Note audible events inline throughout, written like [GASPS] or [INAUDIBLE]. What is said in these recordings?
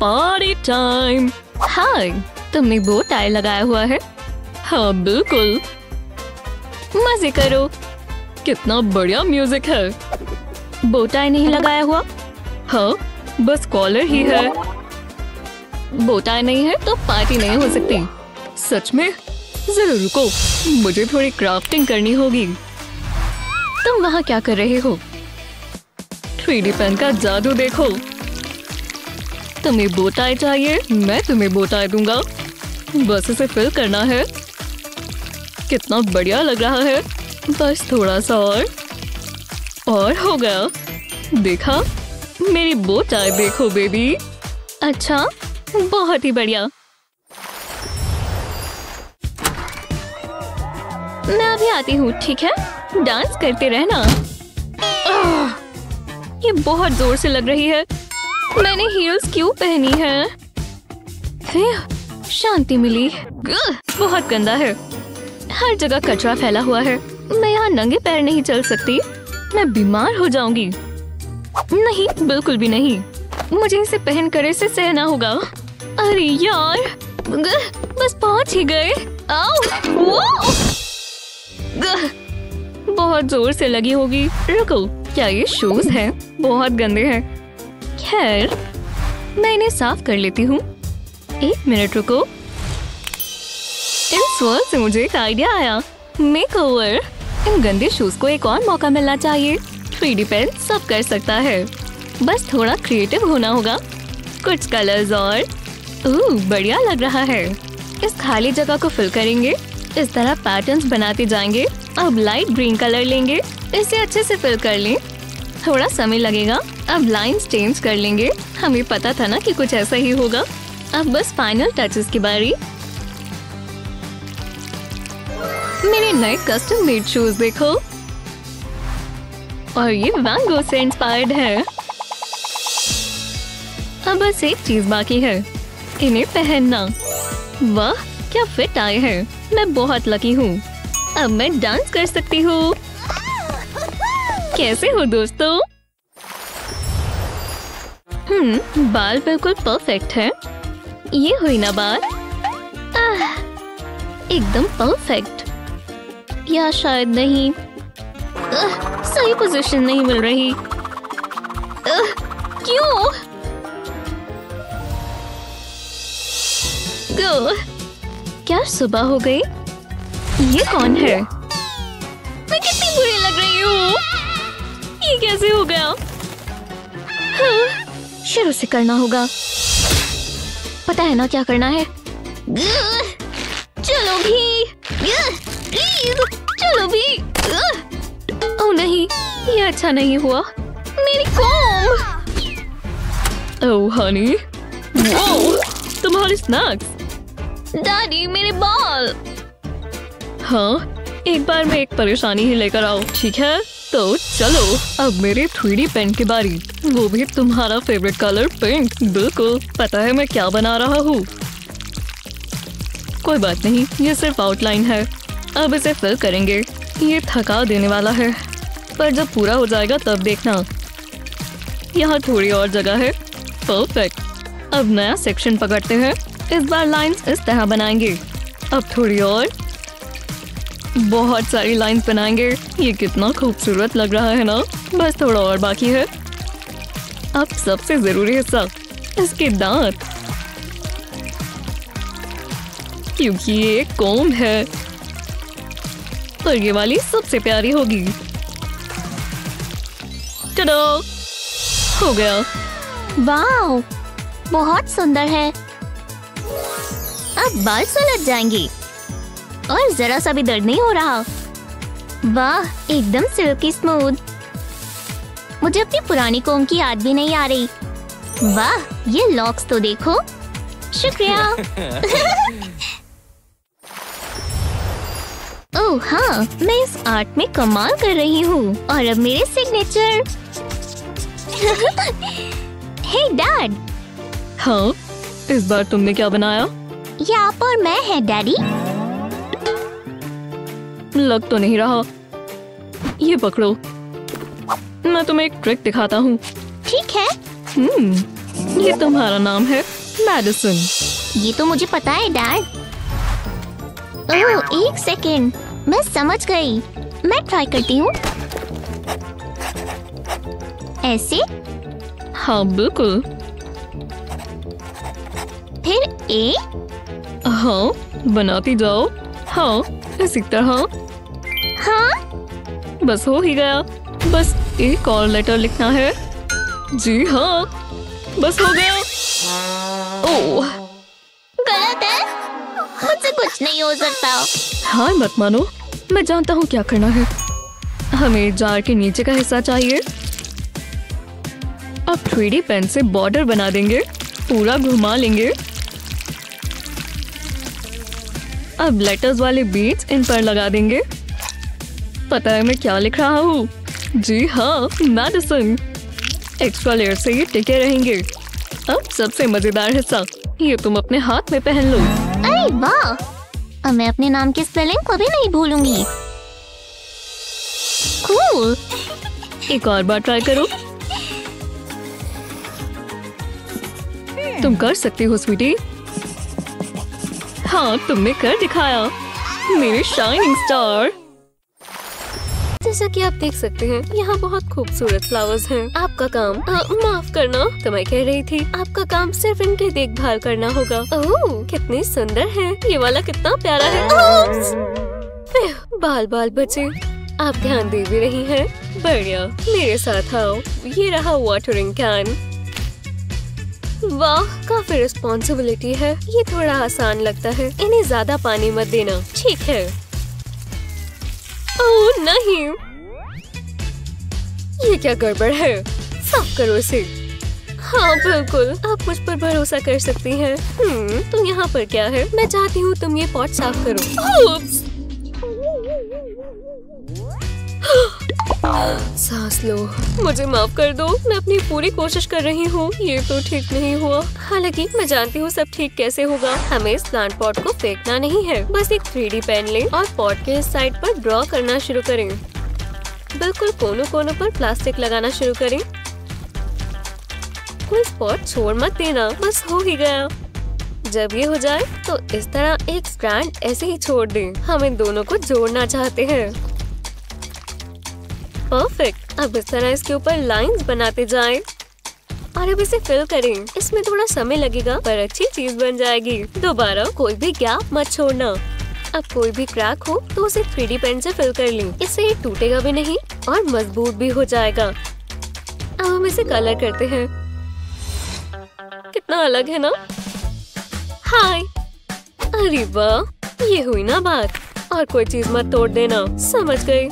Party time हाय तुमने वो tie लगाया हुआ है? हाँ बिल्कुल। मज़े करो। कितना बढ़िया म्यूज़िक है। बो टाई नहीं लगाया हुआ? हाँ बस कॉलर ही है। बो टाई नहीं है तो पार्टी नहीं हो सकती। सच में? ज़रूर रुको। मुझे थोड़ी क्राफ्टिंग करनी होगी। तुम वहाँ क्या कर रहे हो? थ्री पेन का जादू देखो। तुम्हें बोटाई चाहिए, मैं तुम्हें बोटाई दूँगा। बस इसे फिल करना है। कितना बढ़िया लग रहा है। बस थोड़ा सा और। और हो गया। देखा? मेरी बोटाई देखो बेबी अच्छा बहुत ही बढ़िया। मैं अभी आती हूँ, ठीक है? डांस करते रहना। ये बहुत ज़ोर से लग रही है। मैंने हील्स क्यों पहनी है? शांति मिली। बहुत गंदा है। हर जगह कचरा फैला हुआ है। मैं यहाँ नंगे पैर नहीं चल सकती। मैं बीमार हो जाऊँगी। नहीं, बिल्कुल भी नहीं। मुझे इसे पहन कर इसे सहना होगा। अरे यार! बस पहुँच ही गए। बहुत ज़ोर से लगी होगी। रुको, क्या ये शूज़ हैं? बहुत गंदे हैं। खैर मैं इन्हें साफ़ कर लेती हूँ। एक मिनट रुको। इन स्वर से मुझे एक आइडिया आया। मेक ओवर इन गंदे शूज़ को एक और मौका मिलना चाहिए। थ्री पेन सब कर सकता है। बस थोड़ा क्रिएटिव होना होगा। कुछ कलर्स और। ओह बढ़िया लग रहा है। इस खाली जगह को फिल करेंगे। इस तरह पैटर्न्स बनाते जाएँगे। अब लाइट ग्रीन कलर लेंगे। इसे अच्छे से फिल कर लें। थोड़ा समय लगेगा। अब लाइंस चेंज कर लेंगे। हमें पता था ना कि कुछ ऐसा ही होगा। अब बस फाइनल टचेस की बारी। मेरे नए कस्टम मेड शूज़ देखो। और ये वैंगो से इंस्पायर्ड है। अब बस एक चीज़ बाकी है। इन्हें पहनना। वाह, क्या फिट आए हैं। मैं बहुत लकी हूँ। अब मैं डांस कर सकती हूँ। कैसे हो दोस्तों? हम्म बाल बिल्कुल परफेक्ट है। ये हुई ना बाल? एकदम परफेक्ट या शायद नहीं। आह, सही पोजीशन नहीं मिल रही। आह, क्यों? गो, क्या सुबह हो गई? ये कौन है? मैं कितनी बुरी लग रही हूँ। ये कैसे हो गया? हाँ, शुरू से करना होगा। पता है ना क्या करना है? चलो भी। चलो भी। ओ नहीं ये अच्छा नहीं हुआ। मेरी कॉम। ओह हनी तुम्हारे स्नैक्स डैडी मेरे बाल। हाँ एक बार में एक परेशानी ही लेकर आओ ठीक है? तो चलो, अब मेरे थ्री पेन की बारी। वो भी तुम्हारा फेवरेट कलर पिंक बिल्कुल। पता है मैं क्या बना रहा हूँ? कोई बात नहीं, ये सिर्फ़ आउटलाइन है। अब इसे फिल करेंगे। ये थका देने वाला है। पर जब पूरा हो जाएगा, तब देखना। यहाँ थोड़ी और जगह है। परफेक्ट अब नया सेक्शन पकड़ते हैं। इस बार लाइंस इस तरह बनाएँगे। अब थोड़ी और बहुत सारी लाइंस बनाएँगे। ये कितना खूबसूरत लग रहा है ना? बस थोड़ा और बाकी है। अब सबसे ज़रूरी हिस्सा, इसके दांत। क्योंकि ये एक कोम्ब है। पर ये वाली सबसे प्यारी होगी। टडो हो गया। वाओ बहुत सुंदर है। अब बाल सुलझ जाएँगे। और जरा सा भी दर्द नहीं हो रहा। वाह एकदम सिल्की स्मूथ मुझे अपनी पुरानी कोम की याद भी नहीं आ रही। वाह ये लॉक्स तो देखो। शुक्रिया। [LAUGHS] ओह हाँ मैं इस आर्ट में कमाल कर रही हूँ। और अब मेरे सिग्नेचर। [LAUGHS] हे डैड हाँ इस बार तुमने क्या बनाया? ये आप और मैं है डैडी लग तो नहीं रहा। ये पकड़ो। मैं तुम्हें एक ट्रिक दिखाता हूँ। ठीक है। हम्म ये तुम्हारा नाम है मैडिसन ये तो मुझे पता है डैड। ओह एक सेकेंड। मैं समझ गई। मैं ट्राई करती हूँ। ऐसे? हाँ बिल्कुल। फिर ए? हाँ बनाती जाओ। हाँ इसी तरह। हाँ? बस हो ही गया। बस एक और लेटर लिखना है। जी हाँ बस हो गया। ओह। गलत है। मुझसे कुछ नहीं हो सकता। हाँ मत मानो मैं जानता हूँ क्या करना है। हमें जार के नीचे का हिस्सा चाहिए। अब थ्री पेन से बॉर्डर बना देंगे पूरा घुमा लेंगे। अब लेटर्स वाले बीट्स इन पर लगा देंगे। पता है मैं क्या लिख रहा हूँ? जी हाँ मैडिसन एक्स्ट्रा लेयर से ये टिके रहेंगे। अब सबसे मज़ेदार हिस्सा ये तुम अपने हाथ में पहन लो। अरे वाह! अब मैं अपने नाम की स्पेलिंग कभी नहीं भूलूँगी। कूल एक और बार ट्राई करो। तुम कर सकती हो स्वीटी हाँ तुमने कर दिखाया। मेरे शाइनिंग स्टार जैसा कि आप देख सकते हैं यहाँ बहुत खूबसूरत फ्लावर्स हैं। आपका काम आ, माफ़ करना। तो मैं कह रही थी आपका काम सिर्फ़ इनकी देखभाल करना होगा। ओह कितने सुंदर हैं। ये वाला कितना प्यारा है। बाल बाल बचे। आप ध्यान दे भी रही हैं। बढ़िया मेरे साथ आओ। ये रहा वाटरिंग कैन वाह काफ़ी रिस्पॉन्सिबिलिटी है। ये थोड़ा आसान लगता है। इन्हें ज़्यादा पानी मत देना। ठीक है। ओह नहीं। ये क्या गड़बड़ है? साफ़ करो इसे। हाँ बिल्कुल। आप मुझ पर भरोसा कर सकती हैं। हम्म, तो यहाँ पर क्या है? मैं चाहती हूँ तुम ये पॉट साफ़ करो! सांस लो। मुझे माफ़ कर दो, मैं अपनी पूरी कोशिश कर रही हूँ। ये तो ठीक नहीं हुआ। हालाँकि, मैं जानती हूँ सब ठीक कैसे होगा। हमें इस प्लांट पॉट को फेंकना नहीं है। बस एक थ्री पेन लें और पॉट के इस साइड पर ड्रॉ करना शुरू करें। बिल्कुल कोनों कोनों पर प्लास्टिक लगाना शुरू करें। कोई स्पॉट छोड़ मत देना। बस हो ही गया। जब ये हो जाए तो इस तरह एक स्ट्रैंड ऐसे ही छोड़ दें। हम इन दोनों को जोड़ना चाहते हैं। परफेक्ट अब इस तरह इसके ऊपर लाइंस बनाते जाएँ। और अब इसे फिल करें। इसमें थोड़ा समय लगेगा, पर अच्छी चीज़ बन जाएगी। दोबारा कोई भी गैप मत छोड़ना। अब कोई भी क्रैक हो तो उसे थ्री पेन से फिल कर लें। इससे ये टूटेगा भी नहीं, और मज़बूत भी हो जाएगा। अब हम इसे कलर करते हैं। कितना अलग है ना? हाय अरे वाह! ये हुई ना बात। और कोई चीज़ मत तोड़ देना। समझ गई।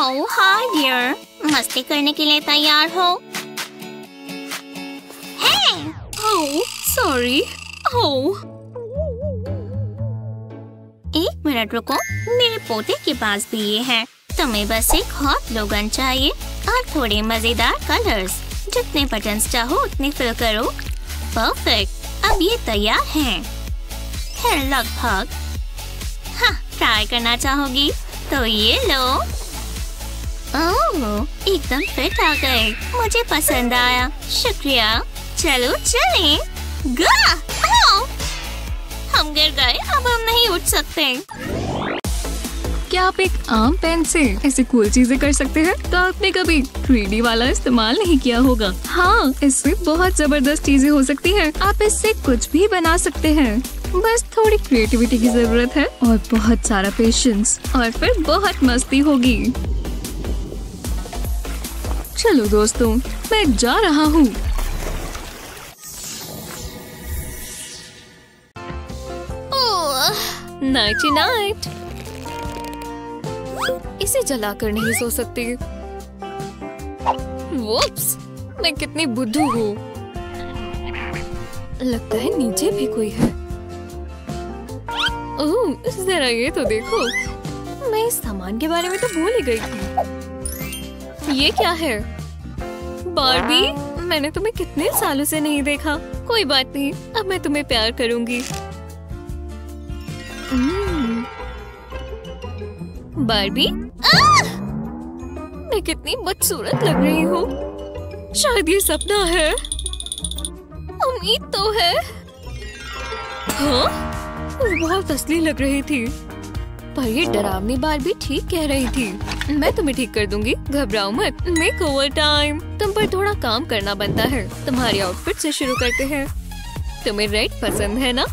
Oh, hi dear. मस्ती करने के लिए तैयार हो। हे ओह सॉरी ओह एक मिनट रुको। मेरे पोते के पास भी ये है। तुम्हें बस एक हॉट लोगन चाहिए और थोड़े मज़ेदार कलर्स जितने बटन्स चाहो उतने फिल करो। परफेक्ट अब ये तैयार हैं। फिर लगभग। हाँ ट्राई करना चाहोगी तो ये लो। ओह, एकदम फिट आ गए। मुझे पसंद आया। शुक्रिया। चलो, चलें। हम गिर गए, अब हम नहीं उठ सकते। क्या आप एक आम पेन से ऐसी कूल चीज़ें कर सकते हैं? तो आपने कभी 3D वाला इस्तेमाल नहीं किया होगा। हाँ इससे बहुत ज़बरदस्त चीज़ें हो सकती हैं। आप इससे कुछ भी बना सकते हैं। बस थोड़ी क्रिएटिविटी की ज़रूरत है और बहुत सारा पेशेंस और फिर बहुत मस्ती होगी। चलो दोस्तों, मैं जा रहा हूँ। Nighty night. इसे जलाकर नहीं सो सकती। वोप्स मैं कितनी बुद्धू हूँ। लगता है नीचे भी कोई है। ओह जरा ये तो देखो। मैं इस सामान के बारे में तो भूल ही गई थी। ये क्या है? बारबी मैंने तुम्हें कितने सालों से नहीं देखा। कोई बात नहीं अब मैं तुम्हें प्यार करूँगी। हम्म, बारबी? मैं कितनी बदसूरत लग रही हूँ। शायद ये सपना है। उम्मीद तो है। हाँ? वो बहुत असली लग रही थी। पर ये डरावनी बारबी ठीक कह रही थी। मैं तुम्हें ठीक कर दूँगी। घबराओ मत। मेक ओवर टाइम तुम पर थोड़ा काम करना बनता है। तुम्हारी आउटफिट से शुरू करते हैं। तुम्हें रेड पसंद है ना?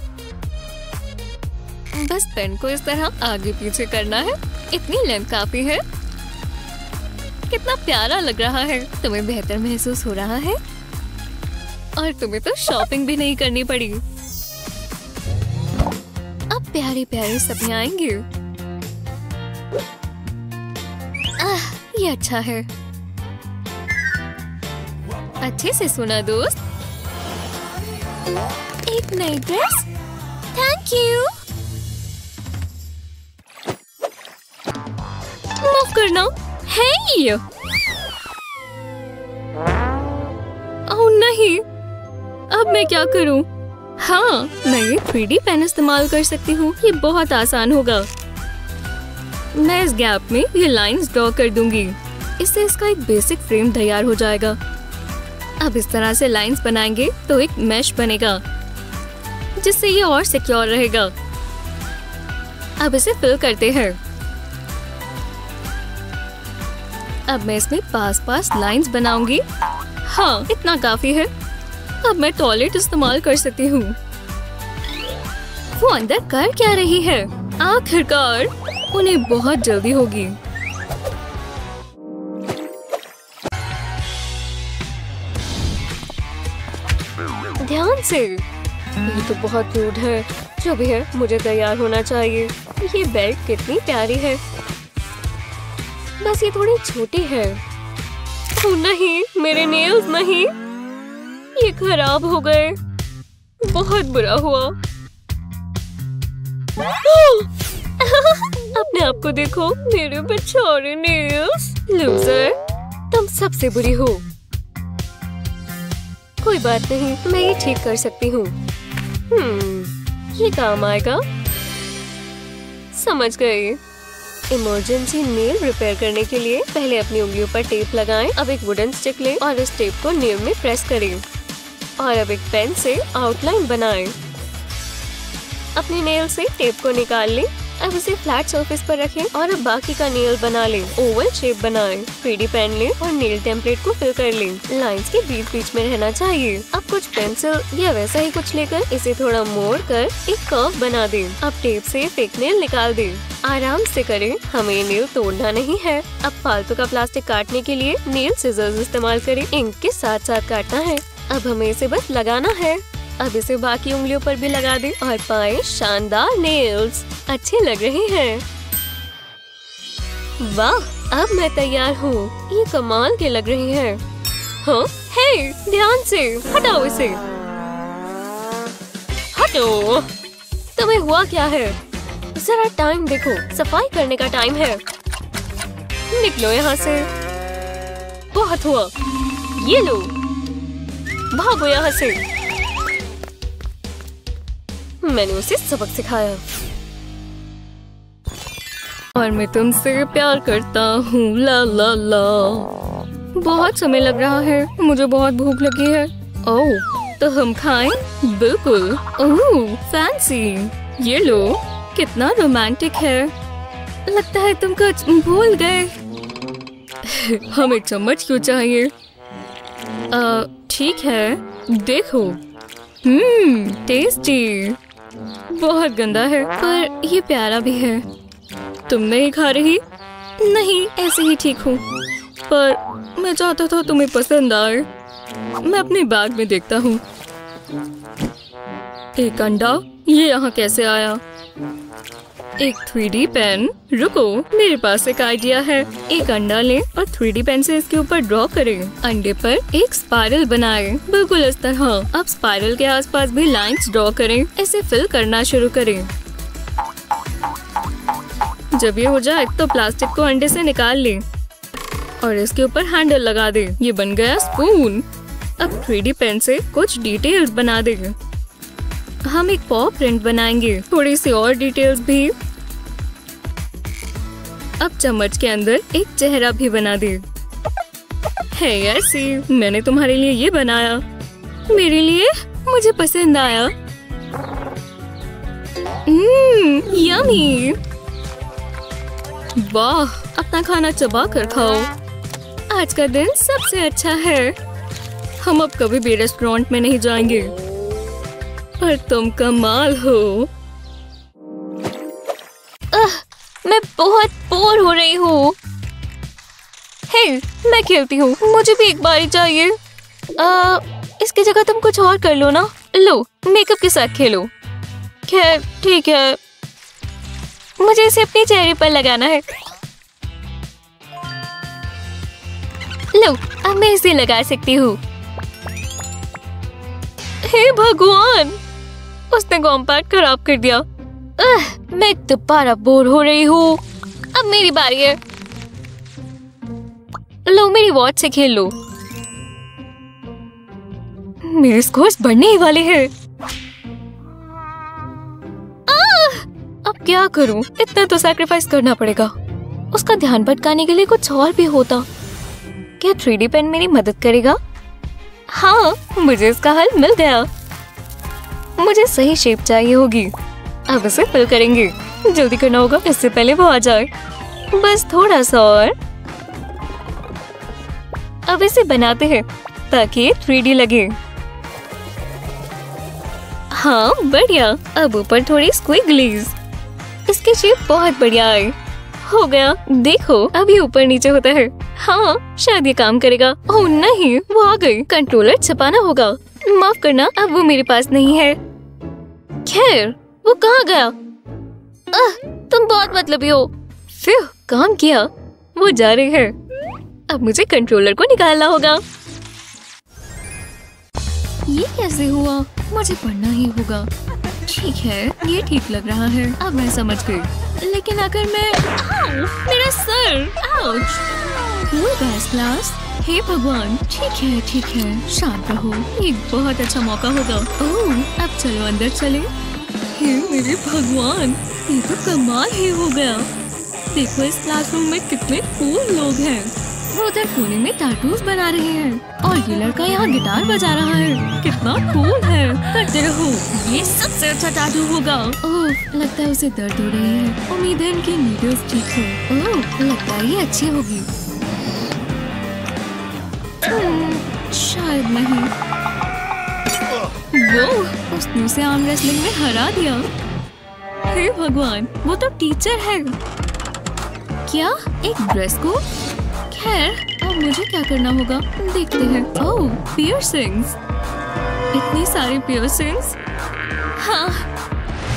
बस पेन को इस तरह आगे पीछे करना है। इतनी लेंथ काफ़ी है। कितना प्यारा लग रहा है। तुम्हें बेहतर महसूस हो रहा है। और तुम्हें तो शॉपिंग भी नहीं करनी पड़ी। प्यारे प्यारे सपने आएँगे। आह, ये अच्छा है। अच्छे से सुना दोस्त। एक नई ड्रेस। थैंक यू माफ़ करना। है ये ओह नहीं। अब मैं क्या करूँ? हाँ मैं ये थ्री पेन इस्तेमाल कर सकती हूँ। ये बहुत आसान होगा। मैं इस गैप में ये लाइंस ड्रॉ कर दूँगी। इससे इसका एक बेसिक फ्रेम तैयार हो जाएगा। अब इस तरह से लाइंस बनाएँगे तो एक मैश बनेगा, जिससे ये और सिक्योर रहेगा। अब इसे फिल करते हैं। अब मैं इसमें पास पास लाइंस बनाऊँगी। हाँ इतना काफ़ी है। अब मैं टॉयलेट इस्तेमाल कर सकती हूँ। वो अंदर कर क्या रही है? आखिरकार, उन्हें बहुत जल्दी होगी। ध्यान से। ये तो बहुत रूड है। जो भी है, मुझे तैयार होना चाहिए। ये बेल्ट कितनी प्यारी है। बस ये थोड़ी छोटी है। ओ नहीं, मेरे नेल्स नहीं। ये खराब हो गए। बहुत बुरा हुआ। [LAUGHS] अपने आप को देखो, मेरे बेचारे नेल्स लूजर तुम सबसे बुरी हो। कोई बात नहीं, मैं ये ठीक कर सकती हूँ। हम्म ये काम आएगा। समझ गई इमरजेंसी नेल रिपेयर करने के लिए पहले अपनी उंगलियों पर टेप लगाएँ। अब एक वुडन स्टिक लें और इस टेप को नेल में प्रेस करें। और अब एक पेन से आउटलाइन बनाएँ। अपने नेल से टेप को निकाल लें, अब इसे फ्लैट सरफेस पर रखें और अब बाकी का नेल बना लें। ओवल शेप बनाएँ। थ्री पेन लें और नेल टेम्पलेट को फिल कर लें। लाइंस के बीच बीच में रहना चाहिए। अब कुछ पेंसिल या वैसा ही कुछ लेकर इसे थोड़ा मोड़ कर एक कर्व बना दें। अब टेप से फेक नेल निकाल दें। आराम से करें। हमें नेल तोड़ना नहीं है। अब फालतू का प्लास्टिक काटने के लिए नेल सीजर्स इस्तेमाल करें। इंक के साथ साथ काटना है। अब हमें इसे बस लगाना है। अब इसे बाकी उंगलियों पर भी लगा दे और पाए शानदार नेल्स अच्छे लग रहे हैं। वाह, अब मैं तैयार हूँ। ये कमाल के लग रहे हैं। हाँ हे, ध्यान से, हटाओ इसे। हटो। तुम्हें हुआ क्या है? जरा टाइम देखो, सफ़ाई करने का टाइम है। निकलो यहाँ से। बहुत हुआ। ये लो। भागो यहाँ से। मैंने उसे सबक सिखाया। और मैं तुमसे प्यार करता हूँ, ला ला ला। बहुत समय लग रहा है, मुझे बहुत भूख लगी है। ओह तो हम खाएँ? बिल्कुल। Oh, fancy. ये लो, कितना रोमांटिक है। लगता है तुम कुछ भूल गए। [LAUGHS] हमें चम्मच क्यों चाहिए? ठीक है। देखो। हम्म टेस्टी बहुत गंदा है, पर ये प्यारा भी है। तुम नहीं खा रही? नहीं, ऐसे ही ठीक हूँ। पर मैं चाहता था तुम्हें पसंद आए। मैं अपने बैग में देखता हूँ। एक अंडा, ये यहाँ कैसे आया? एक थ्री पेन रुको, मेरे पास एक आइडिया है। एक अंडा लें और थ्री पेन से इसके ऊपर ड्रॉ करें। अंडे पर एक स्पाइरल बनाएँ। बिल्कुल इस तरह। अब स्पाइरल के आसपास भी लाइंस ड्रॉ करें। इसे फिल करना शुरू करें। जब ये हो जाए तो प्लास्टिक को अंडे से निकाल लें। और इसके ऊपर हैंडल लगा दें। ये बन गया स्पून अब थ्री पेन से कुछ डिटेल्स बना दें। हम एक पॉ प्रिंट बनाएँगे। थोड़ी सी और डिटेल्स भी। अब चम्मच के अंदर एक चेहरा भी बना दे। है ऐसी मैंने तुम्हारे लिए ये बनाया। मेरे लिए? मुझे पसंद आया। हम्म यमी वाह अपना खाना चबा कर खाओ। आज का दिन सबसे अच्छा है। हम अब कभी भी रेस्टोरेंट में नहीं जाएँगे। पर तुम कमाल हो। आह, मैं बहुत बोर हो रही हूँ। हे मैं खेलती हूँ। मुझे भी एक बारी चाहिए। आ, इसकी जगह तुम कुछ और कर लो ना। लो मेकअप के साथ खेलो। खैर ठीक है। मुझे इसे अपने चेहरे पर लगाना है। लो अब मैं इसे लगा सकती हूँ। हे भगवान! उसने कॉम्पैक्ट खराब कर दिया। मैं दोबारा बोर हो रही हूँ। अब मेरी बारी है। लो, मेरी वॉच से खेल लो। मेरे स्कोर्स बढ़ने ही वाले हैं। अब क्या करूँ? इतना तो सैक्रिफाइस करना पड़ेगा। उसका ध्यान भटकाने के लिए कुछ और भी होता। क्या थ्री पेन मेरी मदद करेगा? हाँ मुझे इसका हल मिल गया। मुझे सही शेप चाहिए होगी। अब इसे फिल करेंगे। जल्दी करना होगा, इससे पहले वो आ जाए। बस थोड़ा सा और। अब इसे बनाते हैं, ताकि थ्री लगे। हाँ बढ़िया। अब ऊपर थोड़ी स्क्विगलीज इसकी शेप बहुत बढ़िया है हो गया, देखो, अभी ऊपर नीचे होता है। हाँ शायद ये काम करेगा। ओह, नहीं, वो आ गई। कंट्रोलर छपाना होगा। माफ़ करना, अब वो मेरे पास नहीं है। खैर वो कहाँ गया? आह, तुम बहुत मतलबी हो। फिर काम किया। वो जा रही है। अब मुझे कंट्रोलर को निकालना होगा। ये कैसे हुआ? मुझे पढ़ना ही होगा। ठीक है ये ठीक लग रहा है। अब मैं समझ गई। लेकिन अगर मैं आउ, मेरा सर। क्लास हे भगवान। ठीक है ठीक है। शांत रहो। ये बहुत अच्छा मौका होगा। ओह अब चलो अंदर चले। हे, मेरे भगवान। ये तो कमाल ही हो गया। देखो इस क्लासरूम में कितने कूल लोग हैं। वो उधर कोने में टैटूज बना रहे हैं और ये लड़का यहाँ गिटार बजा रहा है। कितना कूल है। करते रहो, ये सबसे अच्छा टैटू होगा। ओह, लगता है उसे दर्द हो रही है। उम्मीद है इनकी नीडल्स ठीक हो। ओह, लगता है ये अच्छी होगी। शायद नहीं। वो उसने उसे आर्म रेसलिंग में हरा दिया। हे भगवान, वो तो टीचर है। क्या? एक ड्रेस को खैर, अब मुझे क्या करना होगा? देखते हैं। ओह पियर्सिंग्स इतनी सारी पियर्सिंग्स हाँ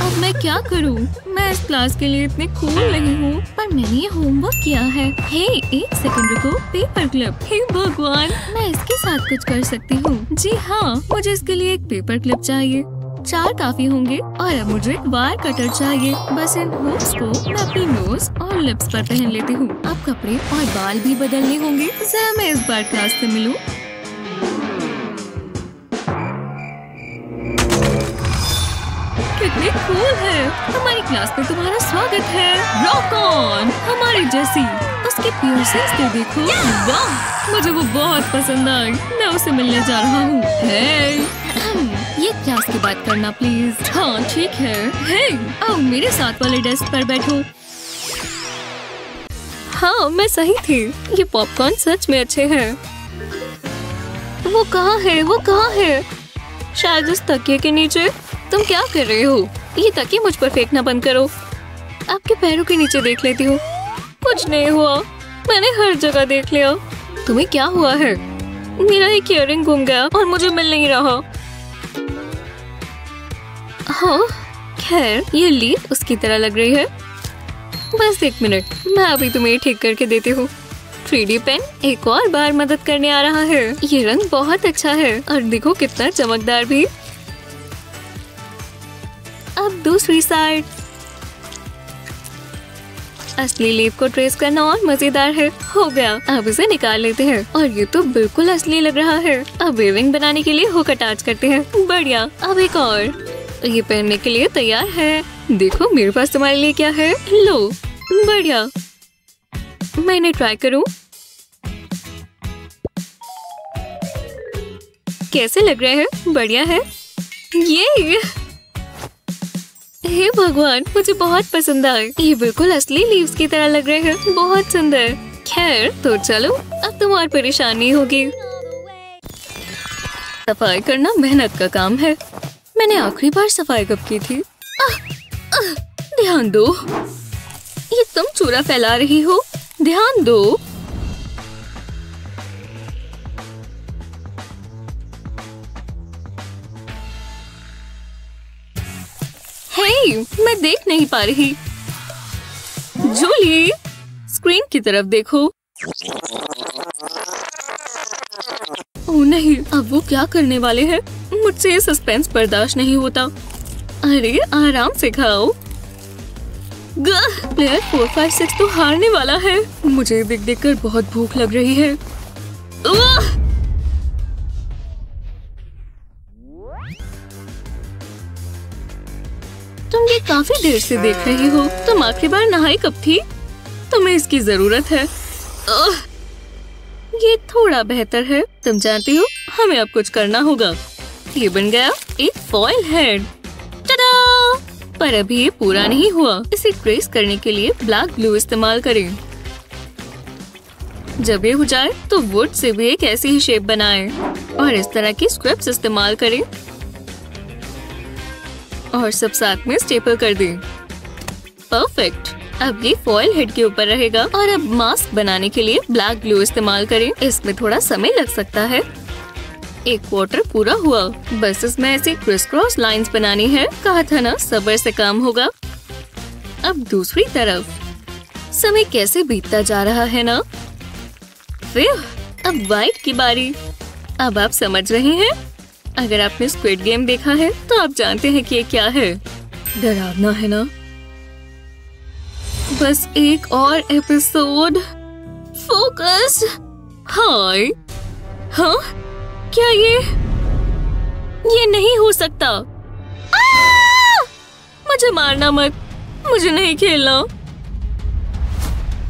अब मैं क्या करूँ? मैं इस क्लास के लिए इतने कूल नहीं हूँ, पर मैंने ये होमवर्क किया है। हे, एक सेकंड रुको पेपर क्लिप हे भगवान! मैं इसके साथ कुछ कर सकती हूँ। जी हाँ मुझे इसके लिए एक पेपर क्लिप चाहिए। चार काफ़ी होंगे, और अब मुझे वायर कटर चाहिए। बस इन हुक्स को मैं अपनी नोज़ और लिप्स पर पहन लेती हूँ। अब कपड़े और बाल भी बदलने होंगे। जरा मैं इस बार क्लास से मिलूं। कितनी कूल है। हमारी क्लास में तुम्हारा स्वागत है। रॉक ऑन हमारी जैसी, उसके पियर्सिंग्स तो देखो। वाह मुझे वो बहुत पसंद आई। मैं उसे मिलने जा रहा हूँ। ये क्लास की बात करना प्लीज़ हाँ ठीक है। हे आओ मेरे साथ वाले डेस्क पर बैठो। हाँ मैं सही थी। ये पॉपकॉर्न सच में अच्छे हैं। वो कहाँ है? वो कहाँ है? शायद उस तकिए के नीचे। तुम क्या कर रहे हो? ये तकिए मुझ पर फेंकना बंद करो। आपके पैरों के नीचे देख लेती हूँ। कुछ नहीं हुआ। मैंने हर जगह देख लिया। तुम्हें क्या हुआ है? मेरा एक इयरिंग गुम गया और मुझे मिल नहीं रहा। हाँ खैर, ये लीफ उसकी तरह लग रही है। बस एक मिनट, मैं अभी तुम्हें ठीक करके देती हूँ। थ्री पेन एक और बार मदद करने आ रहा है। ये रंग बहुत अच्छा है और देखो कितना चमकदार भी। अब दूसरी साइड असली लीफ को ट्रेस करना और मज़ेदार है। हो गया। अब इसे निकाल लेते हैं। और ये तो बिल्कुल असली लग रहा है। अब वेविंग बनाने के लिए हुक अटैच करते हैं। बढ़िया। अब एक और। ये पहनने के लिए तैयार है। देखो मेरे पास तुम्हारे लिए क्या है। लो। बढ़िया। मैंने ट्राई करूँ। कैसे लग रहे हैं? बढ़िया है। ये! हे भगवान, मुझे बहुत पसंद आए ये बिल्कुल असली लीव्स की तरह लग रहे हैं। बहुत सुंदर। खैर तो चलो, अब तुम और परेशान नहीं होगी। सफ़ाई करना मेहनत का काम है। मैंने आखिरी बार सफ़ाई कब की थी? ध्यान दो। ये तुम चूरा फैला रही हो। ध्यान दो। हे, मैं देख नहीं पा रही। जूली स्क्रीन की तरफ़ देखो। ओह नहीं अब वो क्या करने वाले हैं? मुझसे सस्पेंस बर्दाश्त नहीं होता। अरे आराम से खाओ। प्लेयर फोर फाइव सिक्स तो हारने वाला है। मुझे देख देख कर बहुत भूख लग रही है। काफ़ी देर से देख रही हो। तुम आखिरी बार नहाई कब थी? तुम्हें इसकी ज़रूरत है। ये थोड़ा बेहतर है। तुम जानती हो, हमें अब कुछ करना होगा। ये बन गया एक फॉइल हेड! पर अभी ये पूरा नहीं हुआ। इसे ट्रेस करने के लिए ब्लैक ग्लू इस्तेमाल करें। जब ये हो जाए तो वुड से भी एक ऐसी ही शेप बनाएँ। और इस तरह की स्क्रिप्ट इस्तेमाल करें। और सब साथ में स्टेपल कर दें। परफेक्ट अब ये फॉइल हेड के ऊपर रहेगा। और अब मास्क बनाने के लिए ब्लैक ग्लू इस्तेमाल करें। इसमें थोड़ा समय लग सकता है। एक क्वार्टर पूरा हुआ। बस इसमें ऐसी क्रिस क्रॉस लाइंस बनानी है। कहा था ना, सबर से काम होगा। अब दूसरी तरफ़। समय कैसे बीतता जा रहा है ना? फिर अब वाइट की बारी। अब आप समझ रहे हैं? अगर आपने स्क्विड गेम देखा है तो आप जानते हैं कि ये क्या है। डरावना है ना? बस एक और एपिसोड फोकस हाय हाँ क्या ये? ये नहीं हो सकता! मुझे मारना मत। मुझे नहीं खेलना।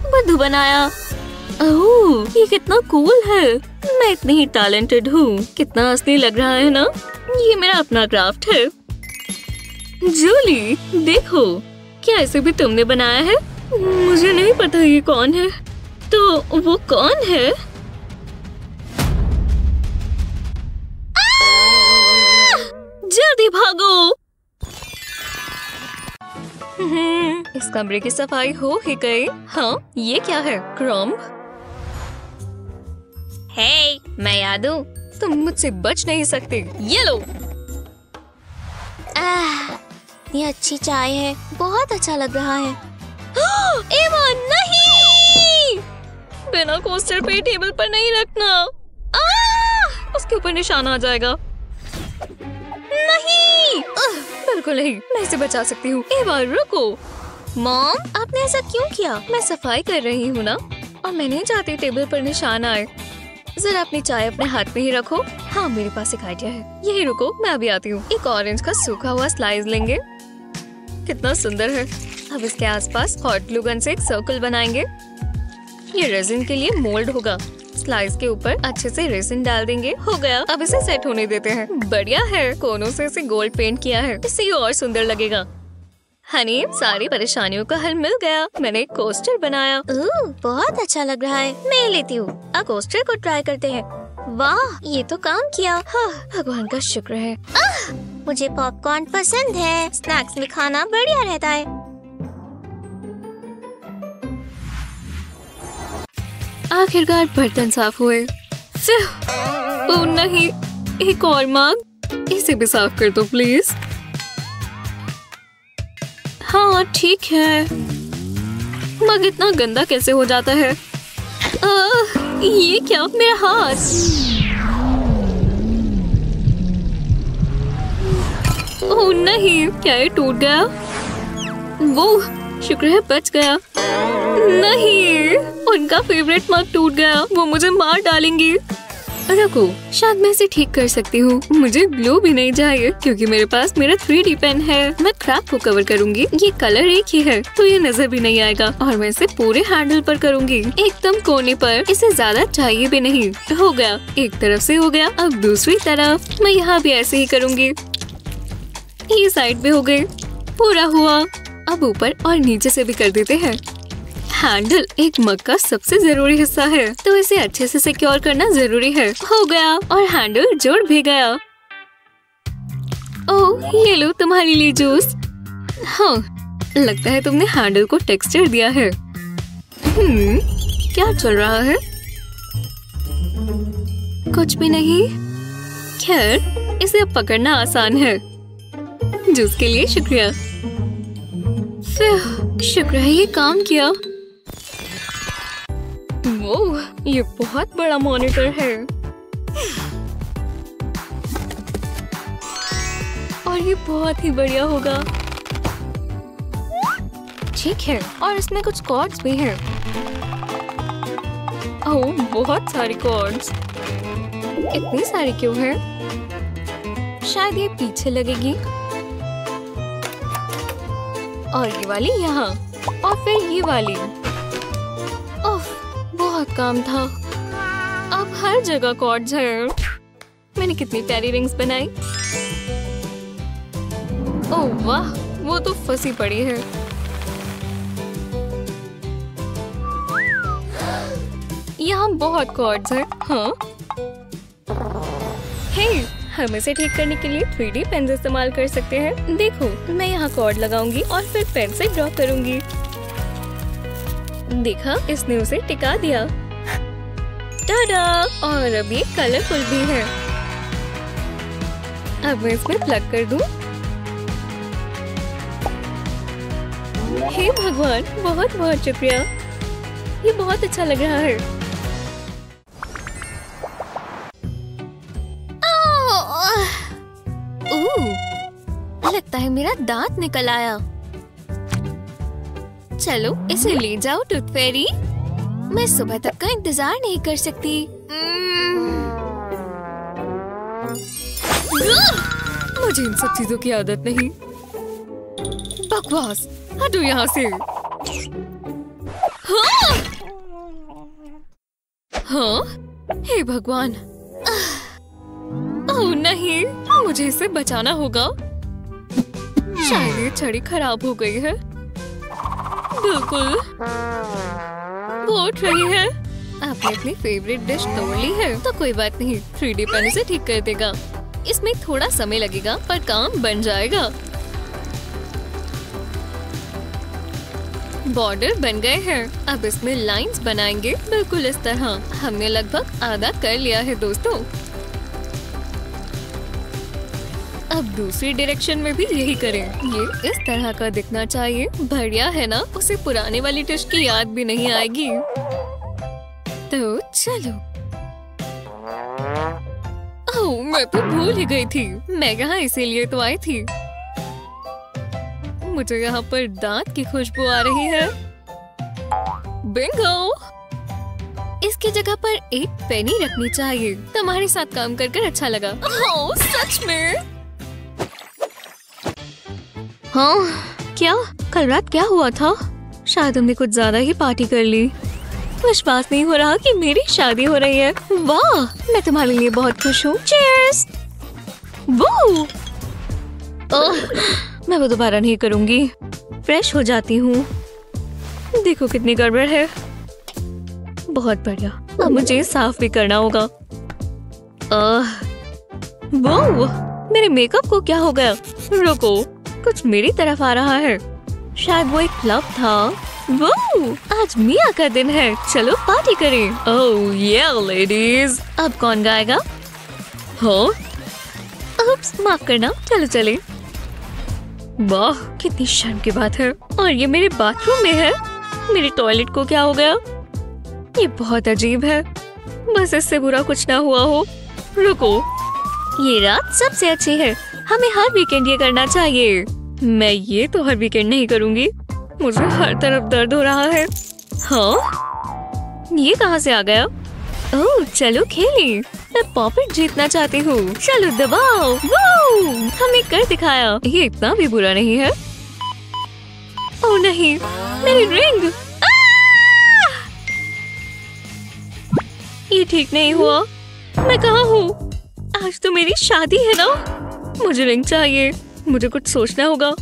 बुद्धू बनाया। ओह, ये कितना कूल है। मैं इतनी टैलेंटेड हूँ। कितना असली लग रहा है ना? ये मेरा अपना क्राफ्ट है। जूली देखो क्या ऐसे भी तुमने बनाया है? मुझे नहीं पता ये कौन है। तो वो कौन है? जल्दी भागो! हम्म, इस कमरे की सफ़ाई हो ही गई। हाँ ये क्या है? क्रम्ब हे मैं याद। हूँ तुम मुझसे बच नहीं सकते। ये लो। आह, ये अच्छी चाय है। बहुत अच्छा लग रहा है। एवा नहीं! बिना कोस्टर पे टेबल पर नहीं रखना। आ! उसके ऊपर निशान आ जाएगा। नहीं! बिल्कुल नहीं मैं इसे बचा सकती हूँ। एवा रुको। मॉम आपने ऐसा क्यों किया? मैं सफ़ाई कर रही हूँ ना। और मैं नहीं चाहती टेबल पर निशान आए। जरा अपनी चाय अपने हाथ में ही रखो। हाँ मेरे पास एक आइडिया है। यही रुको, मैं अभी आती हूँ। एक ऑरेंज का सूखा हुआ स्लाइस लेंगे। कितना सुंदर है। अब इसके आसपास हॉट ग्लू गन से एक सर्कल बनाएँगे। ये रेजिन के लिए मोल्ड होगा। स्लाइस के ऊपर अच्छे से रेजिन डाल देंगे। हो गया। अब इसे सेट होने देते हैं। बढ़िया है। कोनों से इसे गोल्ड पेंट किया है। इससे ये और सुंदर लगेगा। हनी सारी परेशानियों का हल मिल गया। मैंने एक कोस्टर बनाया। ओह, बहुत अच्छा लग रहा है। मैं लेती हूँ। अब कोस्टर को ट्राई करते हैं। वाह ये तो काम किया। हाँ, भगवान का शुक्र है। मुझे पॉपकॉर्न पसंद है। स्नैक्स में खाना बढ़िया रहता है। आखिरकार बर्तन साफ़ हुए। ओ नहीं एक और मग। इसे भी साफ़ कर दो प्लीज़ हाँ ठीक है। मग इतना गंदा कैसे हो जाता है? आह, ये क्या मेरा हाथ? ओह नहीं क्या ये टूट गया? वो शुक्र है बच गया। नहीं उनका फेवरेट मग टूट गया। वो मुझे मार डालेंगी। रखो शायद मैं इसे ठीक कर सकती हूँ। मुझे ग्लो भी नहीं चाहिए, क्योंकि मेरे पास मेरा थ्री डी पेन है। मैं क्रैप को कवर करूँगी। ये कलर एक ही है तो ये नज़र भी नहीं आएगा। और मैं इसे पूरे हैंडल पर करूँगी। एकदम कोने पर। इसे ज़्यादा चाहिए भी नहीं। हो गया। एक तरफ़ से हो गया। अब दूसरी तरफ़। मैं यहाँ भी ऐसे ही करूँगी। ये साइड पे हो गए। पूरा हुआ। अब ऊपर और नीचे से भी कर देते हैं। हैंडल एक मग का सबसे ज़रूरी हिस्सा है तो इसे अच्छे से सिक्योर करना ज़रूरी है। हो गया और हैंडल जुड़ भी गया। ओह ये लो तुम्हारे लिए जूस। हाँ लगता है तुमने हैंडल को टेक्सचर दिया है। हम्म, क्या चल रहा है? कुछ भी नहीं। खैर इसे अब पकड़ना आसान है। जूस के लिए शुक्रिया। शुक्र है ये काम किया। वो ये बहुत बड़ा मॉनिटर है। और ये बहुत ही बढ़िया होगा। ठीक है, और इसमें कुछ कॉर्ड्स भी हैं। ओह, बहुत सारी कॉर्ड्स इतनी सारी क्यों है? शायद ये पीछे लगेगी। और ये वाली यहाँ, और फिर ये वाली। बहुत काम था। अब हर जगह कॉर्ड्स हैं मैंने कितनी प्यारी रिंग्स बनाई। ओह, वाह, वो तो फंसी पड़ी है। यहाँ बहुत कॉर्ड्स हैं हाँ? हे हम इसे ठीक करने के लिए 3D पेन इस्तेमाल कर सकते हैं। देखो, मैं यहाँ कॉर्ड लगाऊँगी और फिर पेन से ड्रॉ करूँगी। देखा, इसने उसे टिका दिया। टाडा! और अब ये कलरफुल भी है। अब मैं इसमें प्लग कर दूँ। हे भगवान, बहुत बहुत शुक्रिया। ये बहुत अच्छा लग रहा है। लगता है मेरा दांत निकल आया। चलो इसे ले जाओ टूथ फेरी मैं सुबह तक का इंतज़ार नहीं कर सकती। मुझे इन सब चीज़ों की आदत नहीं। बकवास हटो यहाँ से। हाँ! हाँ? हे भगवान। ओह नहीं मुझे इसे बचाना होगा। शायद ये छड़ी खराब हो गई है। बिल्कुल। उठ रही है। आपने अपनी फेवरेट डिश तोड़ ली है। तो कोई बात नहीं थ्री डी पेन इसे ठीक कर देगा। इसमें थोड़ा समय लगेगा, पर काम बन जाएगा। बॉर्डर बन गए हैं। अब इसमें लाइंस बनाएँगे, बिल्कुल इस तरह। हमने लगभग आधा कर लिया है, दोस्तों। अब दूसरी डायरेक्शन में भी यही करें। ये इस तरह का दिखना चाहिए। बढ़िया है ना? उसे पुराने वाली डिश की याद भी नहीं आएगी। तो चलो। ओह, मैं तो भूल ही गई थी। मैं यहाँ इसीलिए तो आई थी। मुझे यहाँ पर दांत की खुशबू आ रही है। बिंगो इसकी जगह पर एक पेनी रखनी चाहिए। तुम्हारे साथ काम कर कर अच्छा लगा। ओह, सच में? हाँ क्या? कल रात क्या हुआ था? शायद हमने कुछ ज़्यादा ही पार्टी कर ली। विश्वास नहीं हो रहा कि मेरी शादी हो रही है। वाह, मैं तुम्हारे लिए बहुत खुश हूँ। मैं वो दोबारा नहीं करूँगी। फ्रेश हो जाती हूँ। देखो कितनी गड़बड़ है। बहुत बढ़िया। अब मुझे साफ़ भी करना होगा। वो मेरे मेकअप को क्या हो गया? रुको। कुछ मेरी तरफ़ आ रहा है। शायद वो एक क्लब था। वो आज मिया का दिन है। चलो पार्टी करें। ओह ये लेडीज़ अब कौन गाएगा? हो? उप्स, माफ़ करना। चलो चले। वाह कितनी शर्म की बात है। और ये मेरे बाथरूम में है। मेरे टॉयलेट को क्या हो गया? ये बहुत अजीब है। बस इससे बुरा कुछ ना हुआ हो। रुको। ये रात सबसे अच्छी है। हमें हर वीकेंड ये करना चाहिए। मैं ये तो हर वीकेंड नहीं करूँगी। मुझे हर तरफ़ दर्द हो रहा है। हाँ? ये कहाँ से आ गया? ओह, चलो खेलें। मैं पॉपिट जीतना चाहती हूँ। चलो दबाओ। हमें कर दिखाया। ये इतना भी बुरा नहीं है। ओ नहीं। मेरी रिंग। ये ठीक नहीं हुआ। मैं कहाँ हूँ? आज तो मेरी शादी है ना? मुझे रिंग चाहिए। मुझे कुछ सोचना होगा।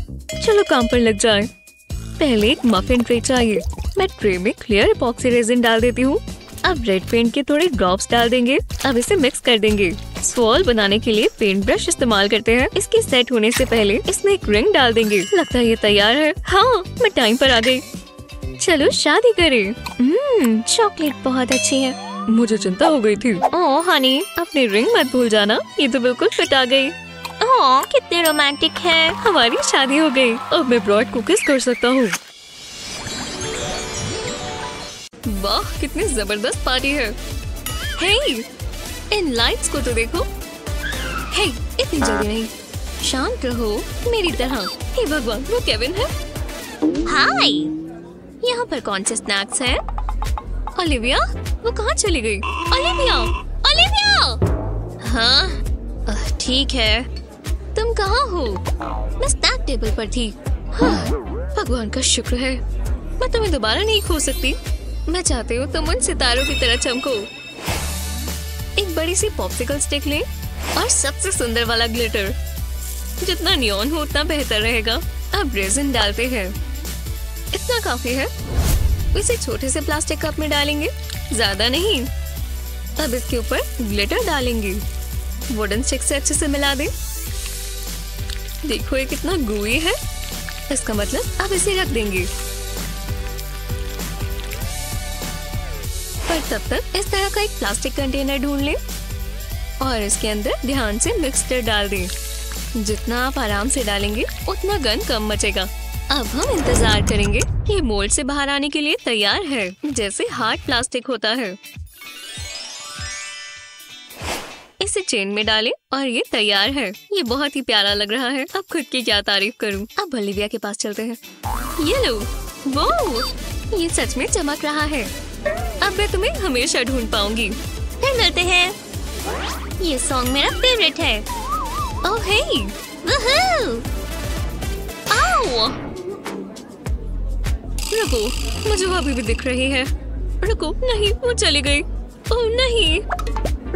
चलो काम पर लग जाए। पहले एक मफिन ट्रे चाहिए। मैं ट्रे में क्लियर इपॉक्सी रेजिन डाल देती हूँ। अब रेड पेंट के थोड़े ड्रॉप्स डाल देंगे। अब इसे मिक्स कर देंगे। स्वॉल बनाने के लिए पेंट ब्रश इस्तेमाल करते हैं। इसके सेट होने से पहले इसमें एक रिंग डाल देंगे। लगता है ये तैयार है। हाँ मैं टाइम पर आ गई। चलो शादी करें। हम्म चॉकलेट बहुत अच्छी है। मुझे चिंता हो गई थी। ओ हनी अपनी रिंग मत भूल जाना। ये तो बिल्कुल फिट आ गई। ओह कितने रोमांटिक है। हमारी शादी हो गई। अब मैं ब्रॉड को किस कर सकता हूँ। वाह कितनी ज़बरदस्त पार्टी है। हे इन लाइट्स को तो देखो। हे इतनी जल्दी नहीं। शांत रहो मेरी तरह। हे भगवान वो केविन है। हाय यहाँ पर कौन से स्नैक्स हैं? ओलिविया वो कहाँ चली गई? ओलिविया ओलिविया हाँ ठीक है। तुम कहाँ हो? मैं स्नैक टेबल पर थी। हाँ, भगवान का शुक्र है। मैं तुम्हें दोबारा नहीं खो सकती। मैं चाहती हूँ तुम उन सितारों की तरह चमको। एक बड़ी सी पॉप्सिकल स्टिक लें और सबसे सुंदर वाला ग्लिटर जितना नियॉन हो उतना बेहतर रहेगा। अब रेजिन डालते हैं। इतना काफ़ी है। इसे छोटे से प्लास्टिक कप में डालेंगे। ज़्यादा नहीं। अब इसके ऊपर ग्लिटर डालेंगे। वुडन स्टिक से अच्छे से मिला दें। देखो ये कितना गुई है। इसका मतलब अब इसे रख देंगे। पर तब तक इस तरह का एक प्लास्टिक कंटेनर ढूंढ लें और इसके अंदर ध्यान से मिक्सचर डाल दें। जितना आप आराम से डालेंगे, उतना गन कम मचेगा। अब हम इंतज़ार करेंगे ये मोल्ड से बाहर आने के लिए तैयार है, जैसे हार्ड प्लास्टिक होता है। इसे चेन में डालें और ये तैयार है। ये बहुत ही प्यारा लग रहा है। अब खुद की क्या तारीफ़ करूँ? अब ओलिविया के पास चलते हैं। ये लो वो ये सच में चमक रहा है। अब मैं तुम्हें हमेशा ढूंढ पाऊँगी। फिर मिलते हैं। ये सॉन्ग मेरा फेवरेट है। ओह हे आओ! रुको, मुझे वो अभी भी दिख रही है। रुको, नहीं, वो चली गई। ओह, नहीं!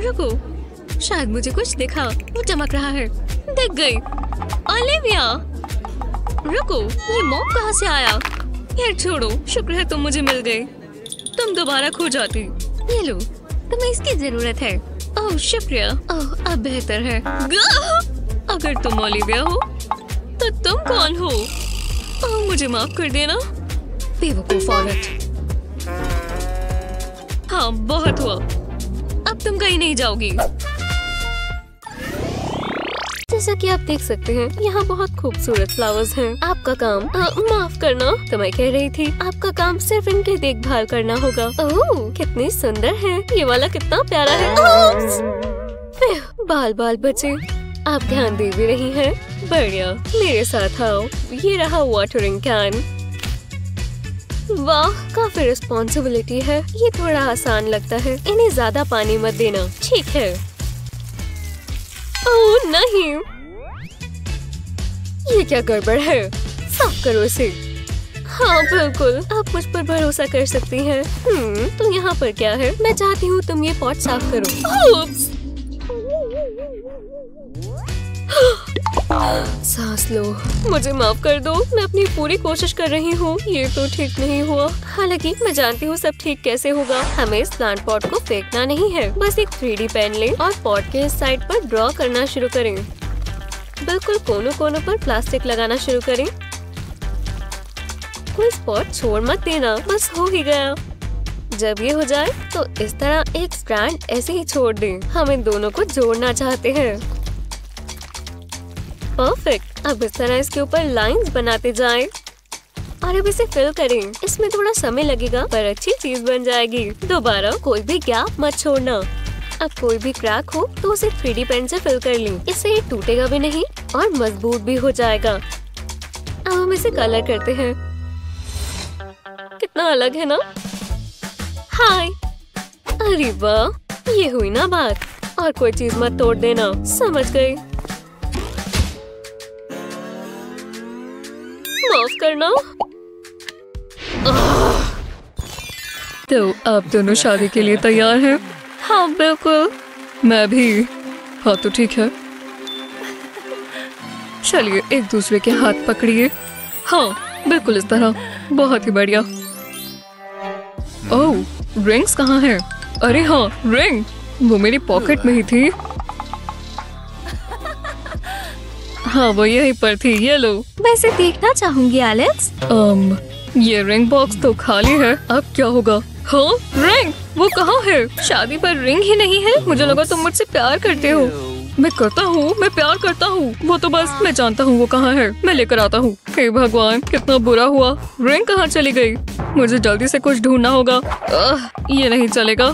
रुको। शायद मुझे कुछ दिखा। वो चमक रहा है। दिख गई। ओलिविया! रुको, ये मॉम कहाँ से आया? यार छोड़ो, शुक्र है तुम मुझे मिल गए। तुम दोबारा खो जाती। ये लो, तुम्हें इसकी ज़रूरत है। ओह, शुक्रिया। ओह, अब बेहतर है। अगर तुम ओलिविया हो तो तुम कौन हो? ओह, मुझे माफ़ कर देना। बेवकूफ़ औरत। हाँ बहुत हुआ। अब तुम कहीं नहीं जाओगी। जैसा कि आप देख सकते हैं यहाँ बहुत खूबसूरत फ्लावर्स हैं। आपका काम आ, माफ़ करना। तो मैं कह रही थी आपका काम सिर्फ़ इनकी देखभाल करना होगा। ओह कितनी सुंदर है। ये वाला कितना प्यारा है। बाल बाल बचे। आप ध्यान दे भी रही हैं। बढ़िया मेरे साथ आओ। ये रहा वाटरिंग कैन वाह काफ़ी रिस्पॉन्सिबिलिटी है। ये थोड़ा आसान लगता है। इन्हें ज़्यादा पानी मत देना। ठीक है। ओह नहीं। ये क्या गड़बड़ है? साफ़ करो इसे। हाँ बिल्कुल। आप मुझ पर भरोसा कर सकती हैं। हम्म, तो यहाँ पर क्या है? मैं चाहती हूँ तुम ये पॉट साफ़ करो! सांस लो। मुझे माफ़ कर दो, मैं अपनी पूरी कोशिश कर रही हूँ। ये तो ठीक नहीं हुआ। हालाँकि, मैं जानती हूँ सब ठीक कैसे होगा। हमें इस प्लांट पॉट को फेंकना नहीं है। बस एक थ्री पेन लें और पॉट के इस साइड पर ड्रॉ करना शुरू करें। बिल्कुल कोनों कोनों पर प्लास्टिक लगाना शुरू करें। कोई स्पॉट छोड़ मत देना। बस हो ही गया। जब ये हो जाए तो इस तरह एक स्ट्रैंड ऐसे ही छोड़ दें। हम इन दोनों को जोड़ना चाहते हैं। परफेक्ट अब इस तरह इसके ऊपर लाइंस बनाते जाएँ। और अब इसे फिल करें। इसमें थोड़ा समय लगेगा, पर अच्छी चीज़ बन जाएगी। दोबारा कोई भी गैप मत छोड़ना। अब कोई भी क्रैक हो तो उसे थ्री पेन से फिल कर लें। इससे ये टूटेगा भी नहीं, और मज़बूत भी हो जाएगा। अब हम इसे कलर करते हैं। कितना अलग है ना? हाय अरे वाह! ये हुई ना बात। और कोई चीज़ मत तोड़ देना। समझ गई। माफ़ करना। तो आप दोनों शादी के लिए तैयार हैं? हाँ बिल्कुल। मैं भी। हाँ तो ठीक है। चलिए एक दूसरे के हाथ पकड़िए। हाँ बिल्कुल इस तरह। बहुत ही बढ़िया। ओह रिंग्स कहाँ है? अरे हाँ रिंग। वो मेरी पॉकेट में ही थी। हाँ वो यहीं पर थी ये लो। वैसे देखना चाहूँगी एलेक्स um, ये रिंग बॉक्स तो खाली है अब क्या होगा? हाँ रिंग वो कहाँ है? शादी पर रिंग ही नहीं है? मुझे लगा तुम मुझसे प्यार करते हो। मैं करता हूँ मैं प्यार करता हूँ। वो तो बस मैं जानता हूँ वो कहाँ है। मैं लेकर आता हूँ। हे भगवान कितना बुरा हुआ। रिंग कहाँ चली गई? मुझे जल्दी से कुछ ढूंढना होगा। आह, ये नहीं चलेगा।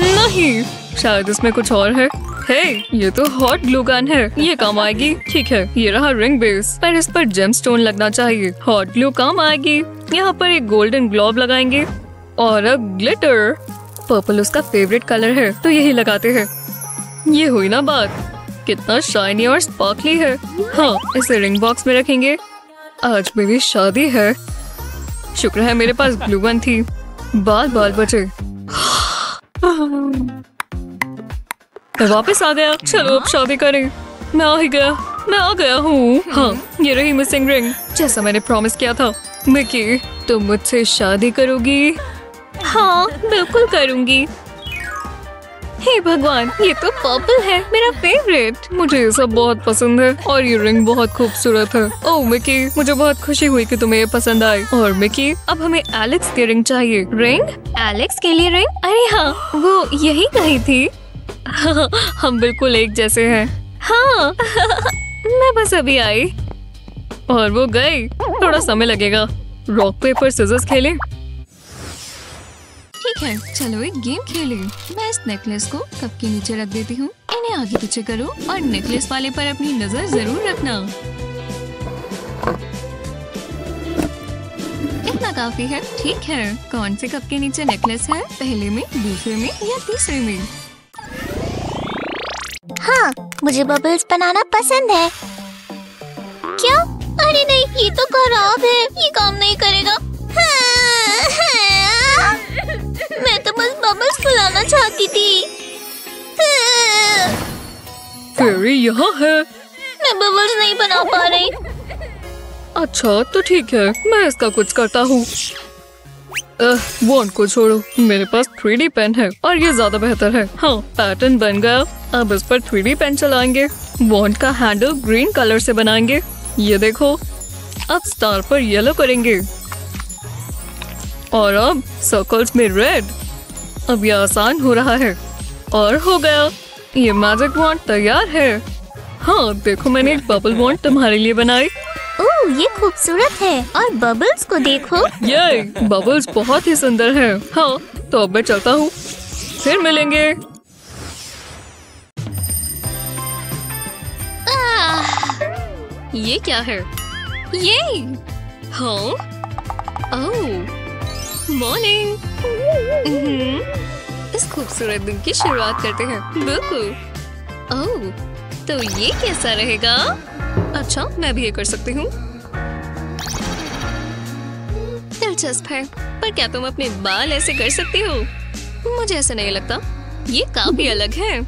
नहीं शायद इसमें कुछ और है। हे ये तो हॉट ग्लू गन है। ये काम आएगी, ठीक है। ये रहा रिंग बेस पर इस पर जेम स्टोन लगना चाहिए। हॉट ग्लू काम आएगी। यहाँ पर एक गोल्डन ग्लोब लगाएँगे। और अब ग्लिटर पर्पल उसका फेवरेट कलर है तो यही लगाते हैं। ये हुई ना बात। कितना शाइनी और स्पार्कली है। हाँ इसे रिंग बॉक्स में रखेंगे। आज मेरी शादी है। शुक्र है मेरे पास ग्लू गन थी। बाल बाल बचे। मैं वापस आ गया। चलो अब शादी करें। मैं आ ही गया। मैं आ गया हूँ। हाँ ये रही मिसिंग रिंग जैसा मैंने प्रॉमिस किया था। मिकी तुम मुझसे शादी करोगी? हाँ बिल्कुल करूँगी। हे भगवान ये तो पर्पल है मेरा फेवरेट मुझे ये सब बहुत पसंद है और ये रिंग बहुत खूबसूरत है। ओह मिकी मुझे बहुत खुशी हुई कि तुम्हें ये पसंद आई। और मिकी अब हमें एलेक्स की रिंग चाहिए। रिंग एलेक्स के लिए रिंग अरे हाँ वो यही कही थी। हम बिल्कुल एक जैसे हैं। हाँ मैं बस अभी आई। और वो गई। थोड़ा समय लगेगा। रॉक पेपर सिजर्स खेलें। ठीक है, चलो एक गेम खेलें। मैं इस नेकलेस को कप के नीचे रख देती हूँ। इन्हें आगे पीछे करो और नेकलेस वाले पर अपनी नज़र ज़रूर रखना। इतना काफ़ी है, ठीक है। कौन से कप के नीचे नेकलेस है? पहले में, दूसरे में या तीसरे में? हाँ मुझे बबल्स बनाना पसंद है। क्या? अरे नहीं ये तो खराब है। ये काम नहीं करेगा। हाँ, हाँ। मैं तो बस बबल्स फुलाना चाहती थी। हाँ, फेरी यहाँ है। मैं बबल्स नहीं बना पा रही। अच्छा तो ठीक है मैं इसका कुछ करता हूँ। वॉन्ट को छोड़ो। मेरे पास थ्री पेन है और ये ज़्यादा बेहतर है। हाँ पैटर्न बन गया। अब इस पर थ्री पेन चलाएँगे। वॉन्ट का हैंडल ग्रीन कलर से बनाएँगे। ये देखो। अब स्टार पर येलो करेंगे। और अब सर्कल्स में रेड अब ये आसान हो रहा है। और हो गया। ये मैजिक वॉन्ट तैयार है। हाँ देखो मैंने एक बबल वॉन्ट तुम्हारे लिए बनाई। ओह ये खूबसूरत है। और बबल्स को देखो। ये बबल्स बहुत ही सुंदर है। हाँ तो अब मैं चलता हूँ। फिर मिलेंगे। ये क्या है? ये हाँ। मॉर्निंग इस खूबसूरत दिन की शुरुआत करते हैं। बिल्कुल। ओह तो ये कैसा रहेगा? अच्छा मैं भी ये कर सकती हूँ। दिलचस्प है पर क्या तुम अपने बाल ऐसे कर सकती हो? मुझे ऐसा नहीं लगता। ये काफ़ी अलग है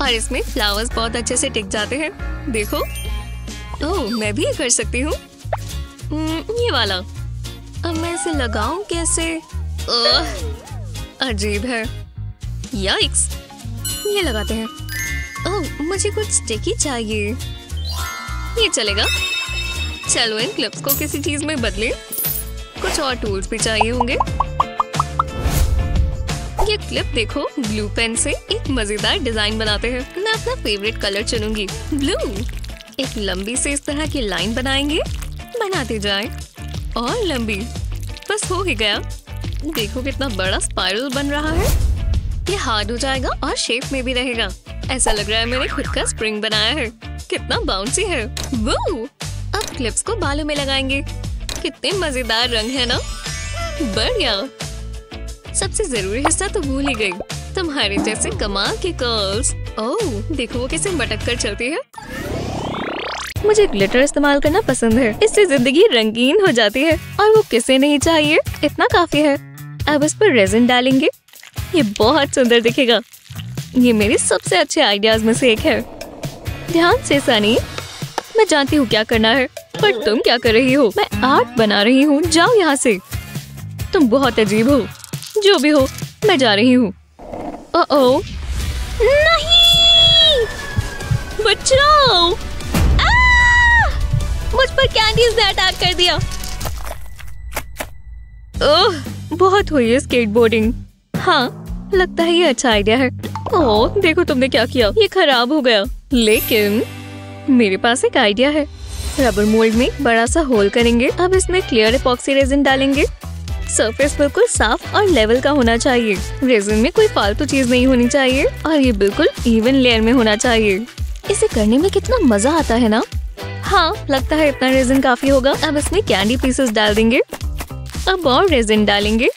और इसमें फ्लावर्स बहुत अच्छे से टिक जाते हैं। देखो। ओह मैं भी ये कर सकती हूँ। हम्म, ये वाला। अब मैं इसे लगाऊँ कैसे? अजीब है। याइक्स ये लगाते हैं। ओह, मुझे कुछ स्टिकी चाहिए। ये चलेगा। चलो इन क्लिप्स को किसी चीज़ में बदले? कुछ और टूल्स भी चाहिए होंगे। ये क्लिप देखो ब्लू पेन से एक मज़ेदार डिज़ाइन बनाते हैं। मैं अपना फेवरेट कलर चुनूँगी। ब्लू एक लंबी से इस तरह की लाइन बनाएँगे। बनाते जाएँ। और लंबी। बस हो ही गया। देखो कितना बड़ा स्पाइरल बन रहा है। ये हार्ड हो जाएगा और शेप में भी रहेगा। ऐसा लग रहा है मैंने खुद का स्प्रिंग बनाया है। कितना बाउंसी है। वो अब क्लिप्स को बालों में लगाएँगे। कितने मज़ेदार रंग है ना। बढ़िया। सबसे ज़रूरी हिस्सा तो भूल ही गई। तुम्हारे जैसे कमाल के कर्ल्स ओह देखो वो कैसे मटक कर चलती है। मुझे ग्लिटर इस्तेमाल करना पसंद है। इससे ज़िंदगी रंगीन हो जाती है। और वो किसे नहीं चाहिए? इतना काफ़ी है। अब इस पर रेजिन डालेंगे। ये बहुत सुंदर दिखेगा। ये मेरे सबसे अच्छे आइडियाज़ में से एक है। ध्यान से सनी, मैं जानती हूँ क्या करना है, पर तुम क्या कर रही हो? मैं आर्ट बना रही हूँ, जाओ यहाँ से। तुम बहुत अजीब हो, जो भी हो, मैं जा रही हूँ। बचाओ! मुझ पर कैंडीज ने अटैक कर दिया। ओह, बहुत हुई है स्केटबोर्डिंग हाँ लगता है ये अच्छा आइडिया है। ओह, देखो तुमने क्या किया? ये खराब हो गया। लेकिन मेरे पास एक आइडिया है। रबर मोल्ड में बड़ा सा होल करेंगे। अब इसमें क्लियर एपॉक्सी रेजिन डालेंगे। सरफेस बिल्कुल साफ़ और लेवल का होना चाहिए। रेजिन में कोई फालतू चीज़ नहीं होनी चाहिए और ये बिल्कुल इवन लेयर में होना चाहिए। इसे करने में कितना मज़ा आता है ना? हाँ लगता है इतना रेजिन काफ़ी होगा। अब इसमें कैंडी पीसेस डाल देंगे। अब और रेजिन डालेंगे।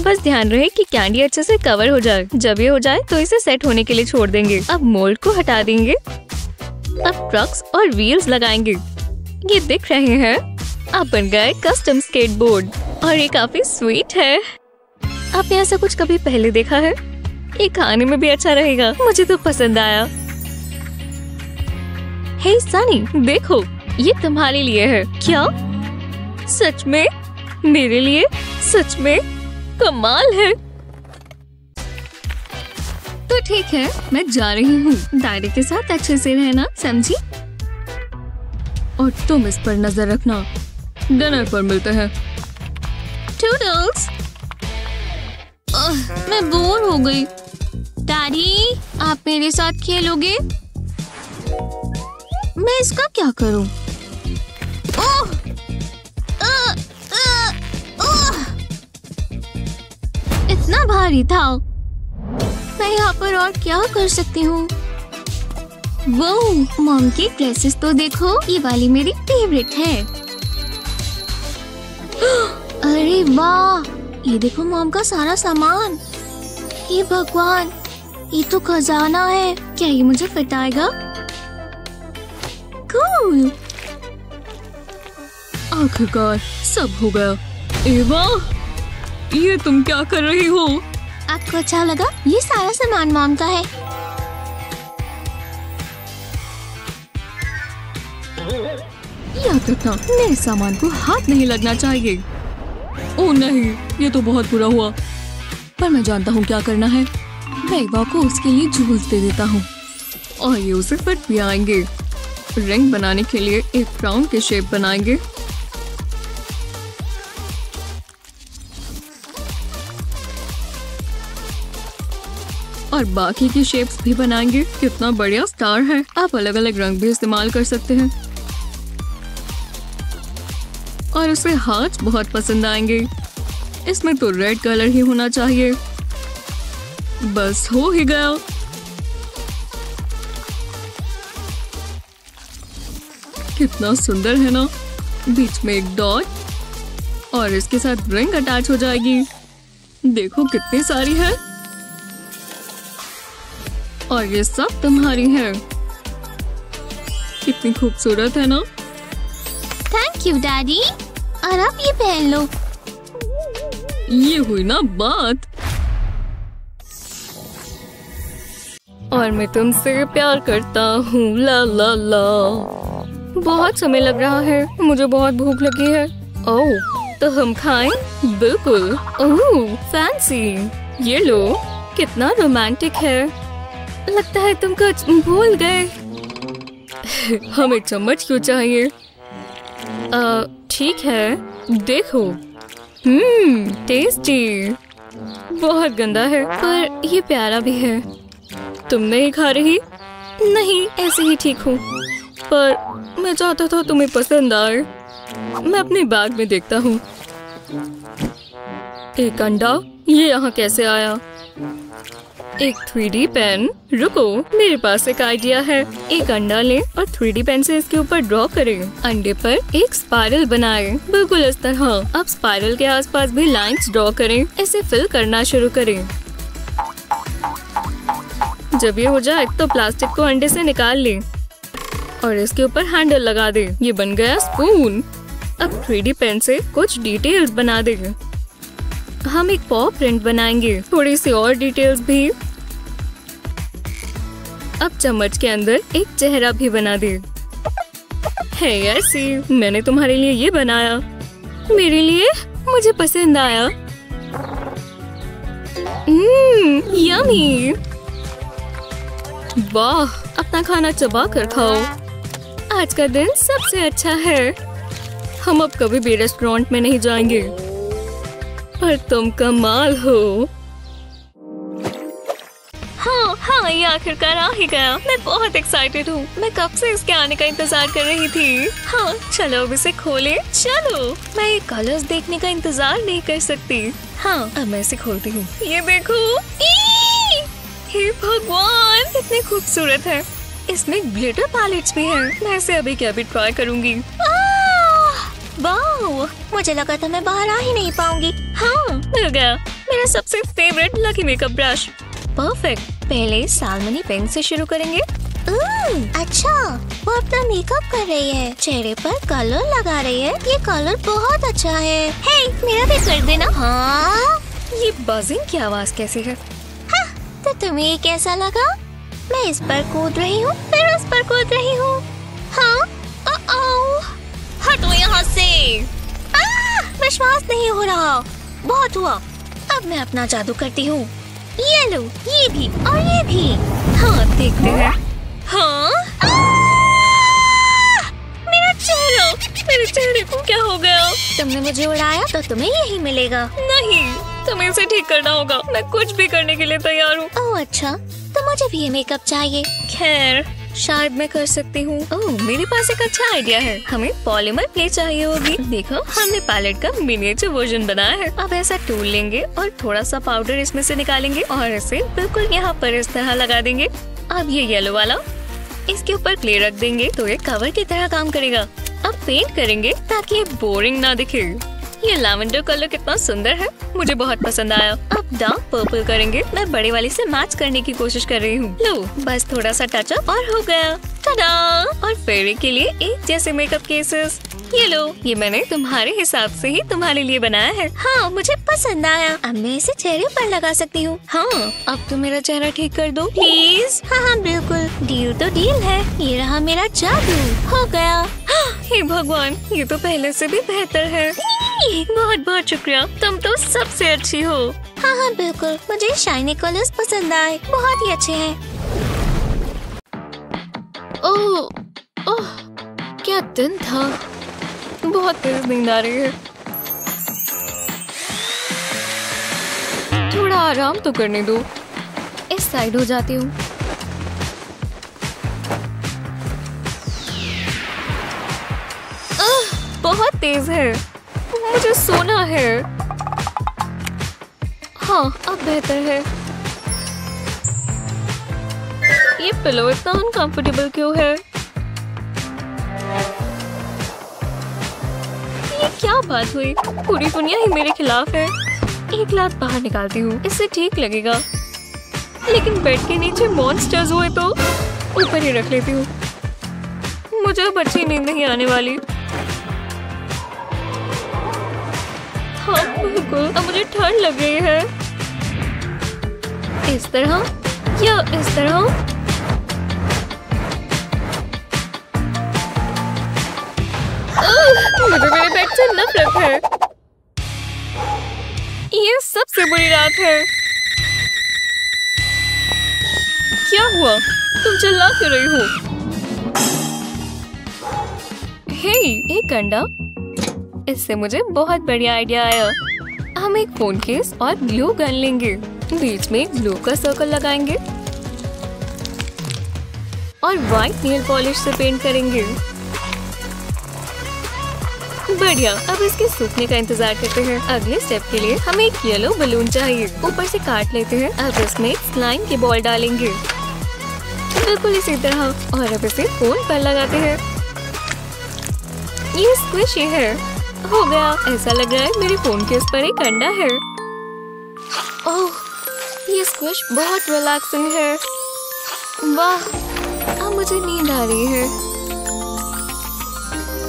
बस ध्यान रहे कि कैंडी अच्छे से कवर हो जाए। जब ये हो जाए तो इसे सेट होने के लिए छोड़ देंगे। अब मोल्ड को हटा देंगे। अब ट्रक्स और व्हील्स लगाएँगे। ये दिख रहे हैं। अब बन गए कस्टम स्केटबोर्ड और ये काफ़ी स्वीट है। आपने ऐसा कुछ कभी पहले देखा है? ये खाने में भी अच्छा रहेगा। मुझे तो पसंद आया। हे सनी देखो, ये तुम्हारे लिए है। क्या? सच में? मेरे लिए? सच में? कमाल है। तो ठीक है, मैं जा रही हूँ। दायरे के साथ अच्छे से रहना, समझी? और तुम इस पर नज़र रखना। डिनर पर मिलते हैं। टूडल्स मैं बोर हो गई। डैडी आप मेरे साथ खेलोगे? मैं इसका क्या करूँ? भारी था। मैं यहाँ पर और क्या कर सकती हूँ? वो मॉम की ड्रेसेस तो देखो, ये वाली मेरी फेवरेट है। अरे वाह, ये देखो मॉम का सारा सामान। ये भगवान, ये तो खजाना है। क्या ये मुझे फिट आएगा कूल आखिरकार सब हो गया। एवा ये तुम क्या कर रही हो? आपको अच्छा लगा? ये सारा सामान मॉम का है। याद रखना मेरे सामान को हाथ नहीं लगना चाहिए। ओ नहीं ये तो बहुत बुरा हुआ। पर मैं जानता हूँ क्या करना है। मैं एवा को उसके लिए जूस दे देता हूँ। और ये उसे फिट भी आएँगे रिंग बनाने के लिए एक क्राउन के शेप बनाएँगे। और बाकी की शेप्स भी बनाएँगे। कितना बढ़िया स्टार है। आप अलग अलग रंग भी इस्तेमाल कर सकते हैं। और उसे हाथ बहुत पसंद आएँगे। इसमें तो रेड कलर ही होना चाहिए। बस हो ही गया। कितना सुंदर है ना। बीच में एक डॉट और इसके साथ रिंग अटैच हो जाएगी। देखो कितनी सारी है। और ये सब तुम्हारी है। कितनी खूबसूरत है ना? थैंक यू डैडी और आप ये पहन लो। ये हुई ना बात। और मैं तुमसे प्यार करता हूँ ला ला ला। बहुत समय लग रहा है मुझे बहुत भूख लगी है। ओह तो हम खाएँ? बिल्कुल। ओह फैंसी ये लो कितना रोमांटिक है। लगता है तुम कुछ भूल गए। हमें चम्मच क्यों चाहिए? ठीक है, देखो। हम्म टेस्टी। बहुत गंदा है, पर ये प्यारा भी है। तुम नहीं खा रही? नहीं, ऐसे ही ठीक हूँ। पर मैं चाहता था तुम्हें पसंद आए। मैं अपने बैग में देखता हूँ। एक अंडा, ये यहाँ कैसे आया? एक थ्री पेन रुको, मेरे पास एक आइडिया है। एक अंडा लें और थ्री पेन से इसके ऊपर ड्रॉ करें। अंडे पर एक स्पाइरल बनाएँ। बिल्कुल इस तरह। अब स्पाइरल के आसपास भी लाइंस ड्रॉ करें। इसे फिल करना शुरू करें। जब ये हो जाए तो प्लास्टिक को अंडे से निकाल लें। और इसके ऊपर हैंडल लगा दे। ये बन गया स्पून अब थ्री पेन से कुछ डिटेल्स बना दे। हम एक पॉ प्रिंट बनाएँगे। थोड़ी सी और डिटेल्स भी। अब चम्मच के अंदर एक चेहरा भी बना दे। है ऐसी मैंने तुम्हारे लिए ये बनाया। मेरे लिए? मुझे पसंद आया। यमी वाह, अपना खाना चबा कर खाओ। आज का दिन सबसे अच्छा है। हम अब कभी भी रेस्टोरेंट में नहीं जाएँगे। पर तुम कमाल हो। हाँ हाँ ये आखिरकार आ ही गया। मैं बहुत एक्साइटेड हूँ। मैं कब से इसके आने का इंतज़ार कर रही थी? हाँ चलो अब इसे खोले। चलो। मैं ये कलर्स देखने का इंतज़ार नहीं कर सकती। हाँ अब मैं इसे खोलती हूँ। ये देखो। हे भगवान कितने खूबसूरत है। इसमें ग्लिटर पैलेट्स भी हैं। मैं इसे अभी क्या भी ट्राई करूँगी। वाह मुझे लगा था मैं बाहर आ ही नहीं पाऊँगी। हाँ मिल गया। मेरा सबसे favourite lucky makeup brush perfect पहले सालमनी पेन से शुरू करेंगे। अच्छा वो अपना मेकअप कर रही है। चेहरे पर कलर लगा रही है। ये कलर बहुत अच्छा है। हे मेरा भी कर देना। हाँ? ये बजिंग की आवाज़ कैसी है? हाँ, तो तुम्हें कैसा लगा? मैं इस पर कूद रही हूँ फिर उस पर कूद रही हूँ। हाँ? हटो यहाँ से। विश्वास नहीं हो रहा। बहुत हुआ। अब मैं अपना जादू करती हूँ। ये लो, ये भी, और ये भी। हाँ देखते हैं। हाँ? मेरा चेहरा मेरे चेहरे को क्या हो गया? तुमने मुझे उड़ाया तो तुम्हें यही मिलेगा। नहीं, तुम्हें इसे ठीक करना होगा। मैं कुछ भी करने के लिए तैयार हूँ। अच्छा। तो मुझे भी ये मेकअप चाहिए। खैर शायद मैं कर सकती हूँ। मेरे पास एक अच्छा आइडिया है। हमें पॉलीमर प्ले चाहिए होगी। देखो, हमने पैलेट का मिनिएचर वर्जन बनाया है। अब ऐसा टूल लेंगे और थोड़ा सा पाउडर इसमें से निकालेंगे और इसे बिल्कुल यहाँ पर इस तरह लगा देंगे। अब ये येलो वाला, इसके ऊपर प्ले रख देंगे तो ये कवर की तरह काम करेगा। अब पेंट करेंगे ताकि ये बोरिंग ना दिखे। ये लैवेंडर कलर कितना सुंदर है। मुझे बहुत पसंद आया। डार्क पर्पल करेंगे। मैं बड़े वाली से मैच करने की कोशिश कर रही हूँ। लो, बस थोड़ा सा टचअप और हो गया। टडा और फेरी के लिए एक जैसे मेकअप केसेस ये लो, ये मैंने तुम्हारे हिसाब से ही तुम्हारे लिए बनाया है। हाँ मुझे पसंद आया। अब मैं इसे चेहरे पर लगा सकती हूँ। हाँ अब तो मेरा चेहरा ठीक कर दो। प्लीज़ हाँ हाँ बिल्कुल। डील तो डील है। ये रहा मेरा जादू। हो गया। हे भगवान, ये तो पहले से भी बेहतर है। बहुत बहुत शुक्रिया। तुम तो सबसे अच्छी हो। हाँ हाँ बिल्कुल। मुझे शाइनी कलर्स पसंद आए। बहुत ही अच्छे हैं। ओह ओह, क्या दिन था। बहुत तेज नींद आ रही है। थोड़ा आराम तो करने दो। इस साइड हो जाती हूँ। बहुत तेज है। मुझे सोना है। हाँ अब बेहतर है। ये पिलो इतना अनकंफर्टेबल क्यों है? ये क्या बात हुई? पूरी दुनिया ही मेरे खिलाफ है। एक लात बाहर निकालती हूँ, इससे ठीक लगेगा। लेकिन बेड के नीचे मॉन्स्टर्स हुए तो ऊपर ही रख लेती हूँ। मुझे अब अच्छी नींद नहीं आने वाली। हाँ अब मुझे ठंड लग रही है। इस तरह या इस तरह? मुझे मेरे बेड से नफरत है। ये सबसे बुरी रात है। क्या हुआ? तुम चिल्ला क्यों रही हो? हे एक अंडा इससे मुझे बहुत बढ़िया आइडिया आया। हम एक फ़ोन केस और ग्लू गन लेंगे। बीच में ग्लू का सर्कल लगाएँगे। और व्हाइट नेल पॉलिश से पेंट करेंगे। बढ़िया, अब इसके सूखने का इंतज़ार करते हैं। अगले स्टेप के लिए हमें एक येलो बलून चाहिए। ऊपर से काट लेते हैं, अब इसमें स्लाइम की बॉल डालेंगे। बिल्कुल इसी तरह, और अब इसे फ़ोन पर लगाते हैं। ये स्क्विशी है। हो गया। ऐसा लग रहा है मेरे फ़ोन के उस पर एक अंडा है। ओह, ये स्क्विश बहुत रिलैक्सिंग है। वाह, अब मुझे नींद आ रही है।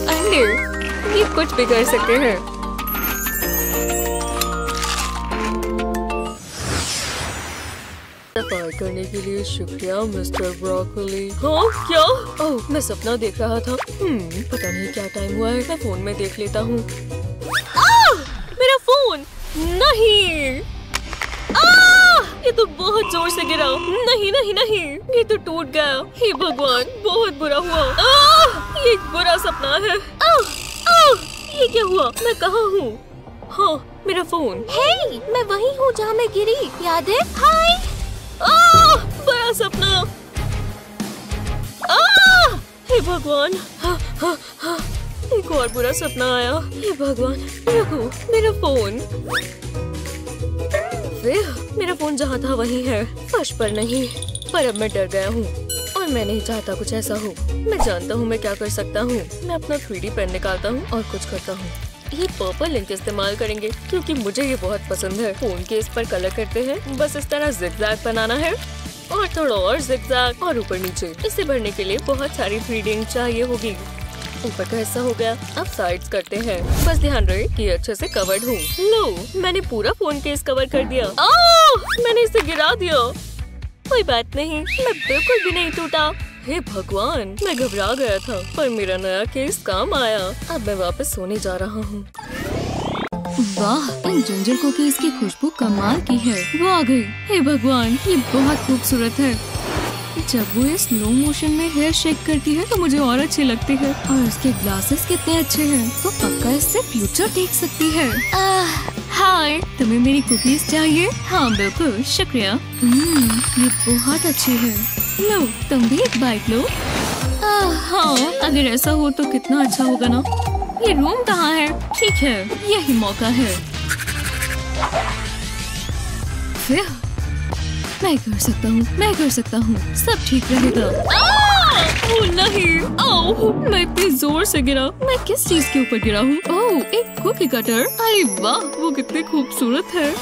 अंडे? ये कुछ भी कर सकते हैं। सफ़ाई करने के लिए शुक्रिया मिस्टर ब्रोकोली। हाँ क्या? ओह मैं सपना देख रहा था। हम्म पता नहीं क्या टाइम हुआ है मैं फ़ोन में देख लेता हूँ। मेरा फ़ोन नहीं। ये तो बहुत ज़ोर से गिरा। नहीं नहीं नहीं ये तो टूट गया। हे भगवान बहुत बुरा हुआ। आह! ये बुरा सपना है। आह! ये क्या हुआ? मैं कहाँ हूँ? हाँ मेरा फ़ोन। हे मैं वही हूँ जहाँ मैं गिरी याद है? हाय! बड़ा सपना। आह! हे भगवान। हाँ, हाँ, हाँ। एक और बुरा सपना आया। हे भगवान रुको मेरा फ़ोन। मेरा फ़ोन जहाँ था वही है। फर्श पर नहीं पर अब मैं डर गया हूँ। और मैं नहीं चाहता कुछ ऐसा हो। मैं जानता हूँ मैं क्या कर सकता हूँ। मैं अपना थ्री पेन निकालता हूँ और कुछ करता हूँ। ये पर्पल इंक इस्तेमाल करेंगे, क्योंकि मुझे ये बहुत पसंद है। फ़ोन के इस पर कलर करते हैं। बस इस तरह जिगजैग बनाना है। और थोड़ा और जिगजैग और ऊपर नीचे। इसे भरने के लिए बहुत सारी थ्री इंक चाहिए होगी। ऊपर का हिस्सा हो गया। अब साइड्स करते हैं। बस ध्यान रहे कि अच्छे से कवर्ड हूँ। लो मैंने पूरा फ़ोन केस कवर कर दिया। ओह! मैंने इसे गिरा दिया। कोई बात नहीं, मैं बिल्कुल भी नहीं टूटा। हे भगवान, मैं घबरा गया था, पर मेरा नया केस काम आया। अब मैं वापस सोने जा रहा हूँ। वाह इन जंजर को की इसकी खुशबू कमाल की है। वो आ गई। हे भगवान, ये बहुत खूबसूरत है। जब वो इस स्लो मोशन में हेयर शेक करती है तो मुझे और अच्छी लगती है। और उसके ग्लासेस कितने अच्छे हैं। तो पक्का इससे फ्यूचर देख सकती है। हाय तुम्हें मेरी कुकीज चाहिए? हाँ बिल्कुल। शुक्रिया। हम्म, ये बहुत अच्छी है। लो तुम भी एक बाइट लो। आह, हाँ अगर ऐसा हो तो कितना अच्छा होगा ना। ये रूम कहाँ है? ठीक है यही मौका है। फिर मैं कर सकता हूँ, मैं कर सकता हूँ। सब ठीक रहेगा। ओ नहीं। आओ मैं इतनी ज़ोर से गिरा। मैं किस चीज़ के ऊपर गिरा हूँ? ओह, एक कुकी कटर। अरे वाह, वो कितने खूबसूरत है।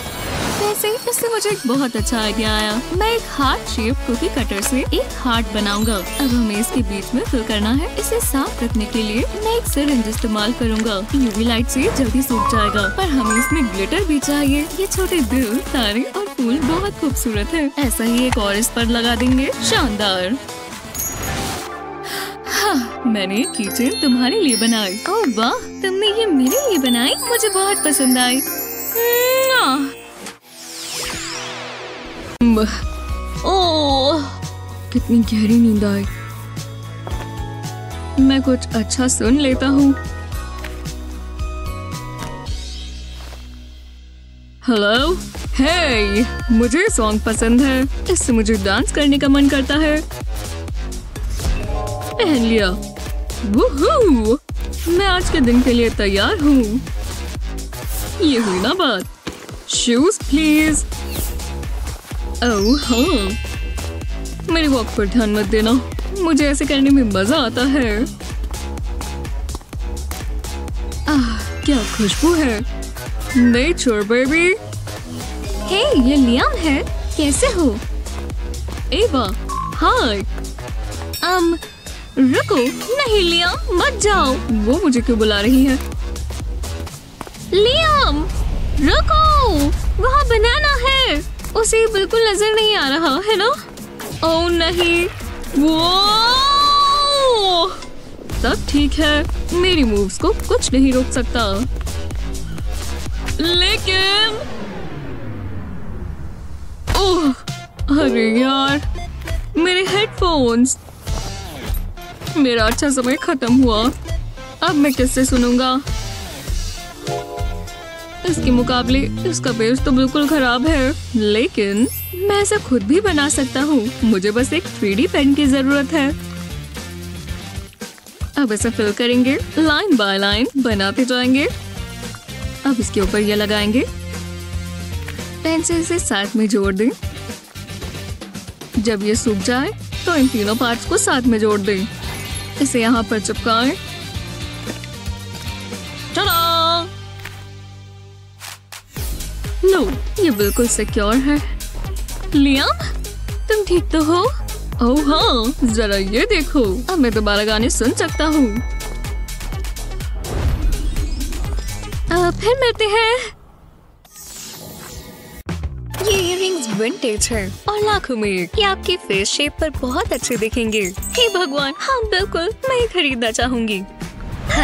वैसे इससे मुझे एक बहुत अच्छा आइडिया आया। मैं एक हार्ट शेप कुकी कटर से एक हार्ट बनाऊँगा। अब हमें इसके बीच में फिल करना है। इसे साफ़ रखने के लिए मैं एक सिरिंज इस्तेमाल करूँगा। यूवी लाइट से जल्दी सूख जाएगा। पर हमें इसमें ग्लिटर भी चाहिए। ये छोटे दिल तारे और फूल बहुत खूबसूरत है। ऐसा ही एक और इस पर लगा देंगे। शानदार। हाँ, मैंने कीचेन तुम्हारे लिए बनाई। ओह वाह तुमने ये मेरे लिए बनाई? मुझे बहुत पसंद आई। कितनी गहरी नींद आई। मैं कुछ अच्छा सुन लेता हूँ। हेलो हे मुझे सॉन्ग पसंद है। इससे मुझे डांस करने का मन करता है। पहन लिया। वूहू मैं आज के दिन के लिए तैयार हूँ। ये हुई ना बात। शूज़ प्लीज़ ओह हाँ। मेरी वॉक पर ध्यान मत देना। मुझे ऐसे करने में मज़ा आता है। आह, क्या खुशबू है। Nature baby. हे, ये लियाम है। कैसे हो? एवा हाय um रुको। नहीं लियाम मत जाओ। वो मुझे क्यों बुला रही है? लियाम रुको। वहाँ बनाना है। उसे बिल्कुल नज़र नहीं आ रहा, है ना? ओ नहीं। वो सब ठीक है, मेरी मूव्स को कुछ नहीं रोक सकता। लेकिन ओह, अरे यार, मेरे हेडफोन्स मेरा अच्छा समय खत्म हुआ। अब मैं किससे सुनूँगा? इसके मुकाबले इसका बेस तो बिल्कुल खराब है, लेकिन मैं ऐसा खुद भी बना सकता हूँ। मुझे बस एक थ्री पेन की ज़रूरत है। अब इसे फिल करेंगे लाइन बाय लाइन बनाते जाएँगे। अब इसके ऊपर ये लगाएँगे। पेंसिल से साथ में जोड़ दें। जब ये सूख जाए तो इन तीनों पार्ट्स को साथ में जोड़ दें। इसे यहाँ पर चिपकाएँ। लो ये बिल्कुल सिक्योर है। लियाम तुम ठीक तो हो? ओह हाँ जरा ये देखो। अब मैं दोबारा गाने सुन सकता हूँ। फिर मिलते हैं। ये इयररिंग्स विंटेज है। और लाखों में ये आपके फेस शेप पर बहुत अच्छे दिखेंगे। हे भगवान हाँ बिल्कुल, मैं खरीदना चाहूँगी।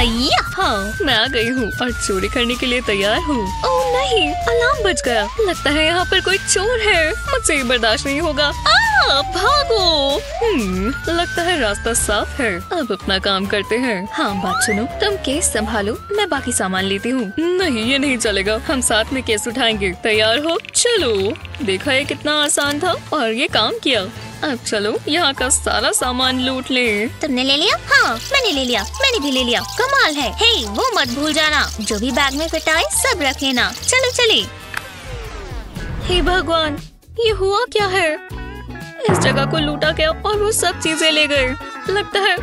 हाँ मैं आ गई हूँ और चोरी करने के लिए तैयार हूँ। ओह नहीं अलार्म बज गया। लगता है यहाँ पर कोई चोर है। मुझसे ये बर्दाश्त नहीं होगा। आ, भागो। हम्म, लगता है रास्ता साफ़ है। अब अपना काम करते हैं। हाँ बात सुनो। तुम केस संभालो मैं बाकी सामान लेती हूँ। नहीं ये नहीं चलेगा। हम साथ में केस उठाएँगे। तैयार हो? चलो। देखा ये कितना आसान था और ये काम किया। अब चलो यहाँ का सारा सामान लूट ले। तुमने ले लिया? हाँ मैंने ले लिया। मैंने भी ले लिया। कमाल है। हे वो मत भूल जाना। जो भी बैग में फिट आए सब रख लेना। चलो चले। हे भगवान ये हुआ क्या है? इस जगह को लूटा गया और वो सब चीज़ें ले गए। लगता है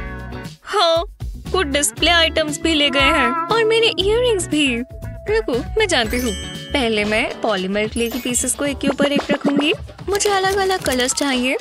हाँ कुछ डिस्प्ले आइटम्स भी ले गए हैं और मेरे इयररिंग्स भी। रुको, मैं जानती हूँ। पहले मैं पॉलीमर क्ले की पीसेस को एक के ऊपर एक रखूँगी। मुझे अलग अलग कलर्स चाहिए।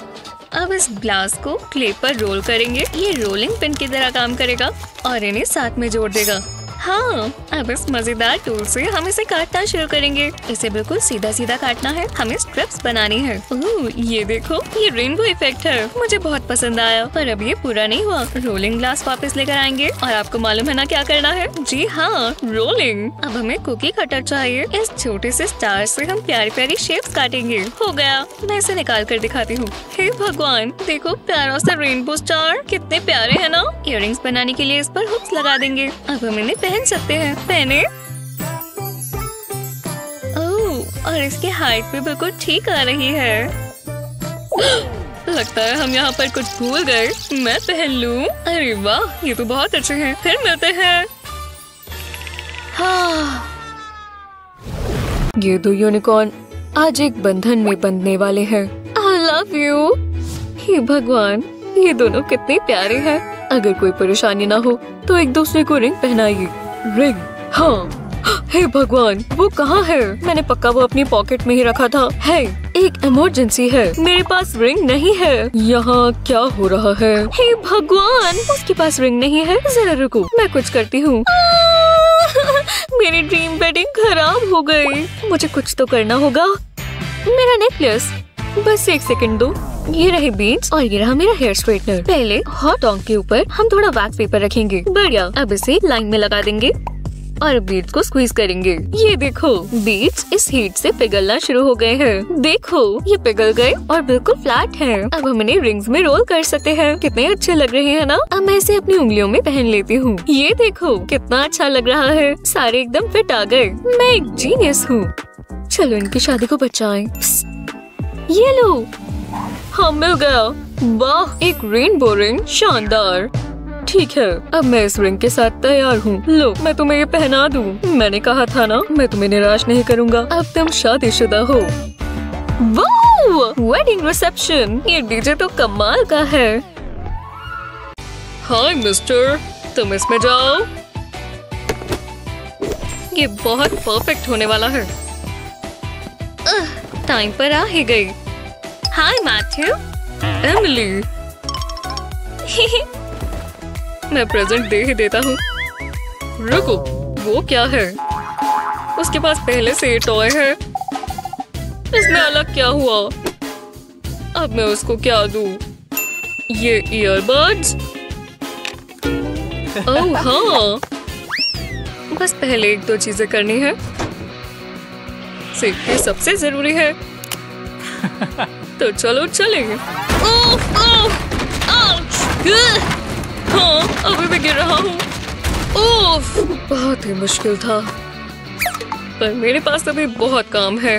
अब इस ग्लास को क्ले पर रोल करेंगे। ये रोलिंग पिन की तरह काम करेगा और इन्हें साथ में जोड़ देगा। हाँ अब इस मज़ेदार टूल से हम इसे काटना शुरू करेंगे। इसे बिल्कुल सीधा सीधा काटना है। हमें स्ट्रिप्स बनानी है। ओह, ये देखो, ये रेनबो इफ़ेक्ट है। मुझे बहुत पसंद आया, पर अब ये पूरा नहीं हुआ। रोलिंग ग्लास वापस लेकर आएँगे। और आपको मालूम है ना क्या करना है? जी हाँ रोलिंग अब हमें कुकी कटर चाहिए। इस छोटे से स्टार से हम प्यारी प्यारी शेप्स काटेंगे। हो गया। मैं इसे निकाल कर दिखाती हूँ। हे भगवान, देखो प्यारा सा रेनबो स्टार कितने प्यारे है ना? इयर बनाने के लिए इस पर हुक्स लगा देंगे। अब हम इन्हें पहन सकते हैं। पहने? ओह, और इसकी हाइट भी बिल्कुल ठीक आ रही है। लगता है हम यहाँ पर कुछ भूल गए। मैं पहन लूँ। अरे वाह ये तो बहुत अच्छे हैं। फिर मिलते हैं। हाँ। ये दो यूनिकॉर्न आज एक बंधन में बंधने वाले हैं। आई लव यू हे भगवान ये दोनों कितने प्यारे हैं। अगर कोई परेशानी ना हो तो एक दूसरे को रिंग पहनाइए। रिंग हाँ। हे भगवान, वो कहाँ है? मैंने पक्का वो अपनी पॉकेट में ही रखा था। है, एक इमरजेंसी है। मेरे पास रिंग नहीं है। यहाँ क्या हो रहा है? हे भगवान, उसके पास रिंग नहीं है। जरा रुको, मैं कुछ करती हूँ। मेरी ड्रीम वेडिंग खराब हो गई। मुझे कुछ तो करना होगा। मेरा नेकलेस बस एक सेकंड दो। ये रहे बीट्स और ये रहा मेरा हेयर स्ट्रेटनर पहले हॉट ऑन के ऊपर हम थोड़ा वैक्स पेपर रखेंगे। बढ़िया। अब इसे लाइन में लगा देंगे और बीड्स को स्क्वीज करेंगे। ये देखो बीड्स इस हीट से पिघलना शुरू हो गए हैं। देखो, ये पिघल गए और बिल्कुल फ्लैट हैं। अब हम इन्हें रिंग्स में रोल कर सकते हैं। कितने अच्छे लग रहे हैं ना? अब मैं इसे अपनी उंगलियों में पहन लेती हूँ। ये देखो, कितना अच्छा लग रहा है। सारे एकदम फिट आ गए। मैं एक जीनियस हूँ। चलो इनकी शादी को बचाए। ये लो। हाँ मिल गया। वाह, एक रेनबो रिंग शानदार। ठीक है, अब मैं इस रिंग के साथ तैयार हूँ। लो, मैं तुम्हें ये पहना दूँ। मैंने कहा था ना, मैं तुम्हें निराश नहीं करूँगा। अब तुम शादीशुदा हो। वेडिंग रिसेप्शन ये डीजे तो कमाल का है। हाय मिस्टर तुम इसमें जाओ। ये बहुत परफेक्ट होने वाला है। टाइम पर आ ही गई। हाय मैथ्यू एमिली मैं प्रेजेंट दे ही देता हूँ। रुको वो क्या है? उसके पास पहले से ये टॉय है। इसमें अलग क्या हुआ? अब मैं उसको क्या दूँ? ये ईयरबड्स ओह [LAUGHS] हाँ। बस पहले एक दो चीज़ें करनी है। सेफ्टी सबसे ज़रूरी है। [LAUGHS] तो चलो चलेंगे! हाँ अभी भी गिर रहा हूँ। बहुत ही मुश्किल था। पर मेरे पास अभी बहुत काम है।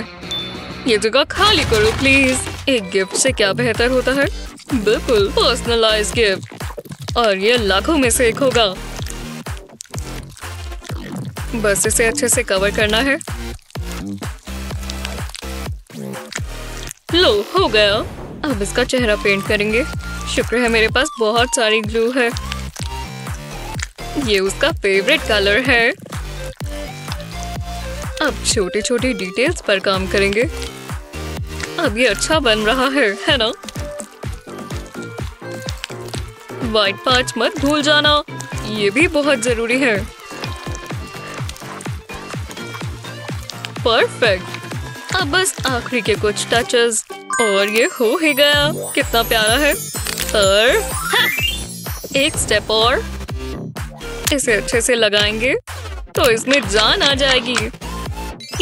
ये जगह खाली करो प्लीज़ एक गिफ्ट से क्या बेहतर होता है? बिल्कुल पर्सनलाइज गिफ्ट और ये लाखों में से एक होगा। बस इसे अच्छे से कवर करना है। लो हो गया। अब इसका चेहरा पेंट करेंगे। शुक्र है मेरे पास बहुत सारी ग्लू है। ये उसका फेवरेट कलर है। अब छोटी छोटी डिटेल्स पर काम करेंगे। अब ये अच्छा बन रहा है है ना? व्हाइट पार्ट मत भूल जाना। ये भी बहुत ज़रूरी है। परफेक्ट अब बस आखिरी के कुछ टचेस और ये हो ही गया। कितना प्यारा है। पर एक स्टेप और। इसे अच्छे से लगाएँगे तो इसमें जान आ जाएगी।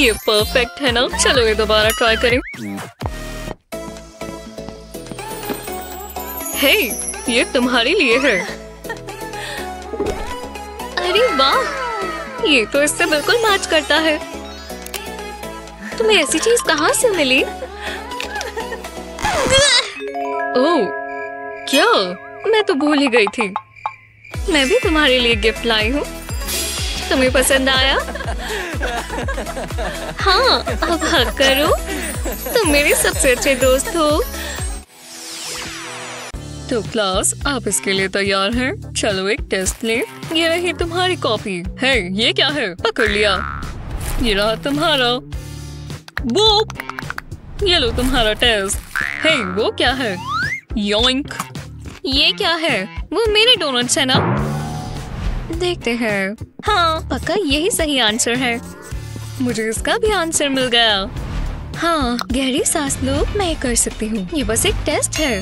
ये परफेक्ट है ना? चलो ये दोबारा ट्राई करें। हे ये तुम्हारे लिए है। अरे वाह! ये तो इससे बिल्कुल मैच करता है। तुम्हें ऐसी चीज़ कहाँ से मिली? ओह, क्या? मैं तो भूल ही गई थी। मैं भी तुम्हारे लिए गिफ्ट लाई हूँ। तुम्हें पसंद आया? हाँ अब हक करो। तुम मेरे सबसे अच्छे दोस्त हो। तो क्लास, आप इसके लिए तैयार हैं? चलो एक टेस्ट ले। ये रही तुम्हारी कॉपी। है, ये क्या है? पकड़ लिया। ये रहा तुम्हारा। वो। ये लो तुम्हारा टेस्ट है वो क्या है? योइंक ये क्या है? वो मेरे डोनट्स है ना। देखते हैं। हाँ पक्का यही सही आंसर है। मुझे इसका भी आंसर मिल गया। हाँ गहरी सांस लो, मैं कर सकती हूँ। ये बस एक टेस्ट है।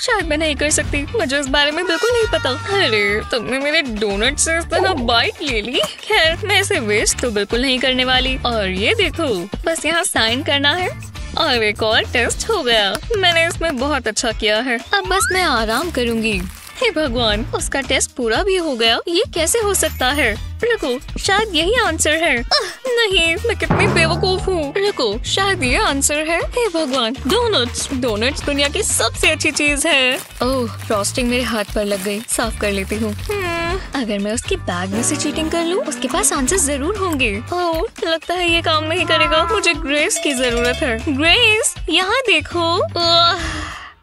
शायद मैं नहीं कर सकती। मुझे इस बारे में बिल्कुल नहीं पता। अरे, तुमने मेरे डोनट से इस तरह बाइट ले ली। खैर, मैं इसे वेस्ट तो बिल्कुल नहीं करने वाली। और ये देखो, बस यहाँ साइन करना है। और एक और टेस्ट हो गया। मैंने इसमें बहुत अच्छा किया है। अब बस मैं आराम करूँगी। हे भगवान उसका टेस्ट पूरा भी हो गया। ये कैसे हो सकता है? रुको शायद यही आंसर है। नहीं मैं कितनी बेवकूफ़ हूँ। रुको शायद ये आंसर है। हे भगवान डोनट्स डोनट्स दुनिया की सबसे अच्छी चीज़ है। ओह फ्रॉस्टिंग मेरे हाथ पर लग गई। साफ़ कर लेती हूँ। हम्म, अगर मैं उसके बैग में से चीटिंग कर लूँ उसके पास आंसर ज़रूर होंगे। ओह लगता है ये काम नहीं करेगा। मुझे ग्रेस की ज़रूरत है। ग्रेस यहाँ देखो।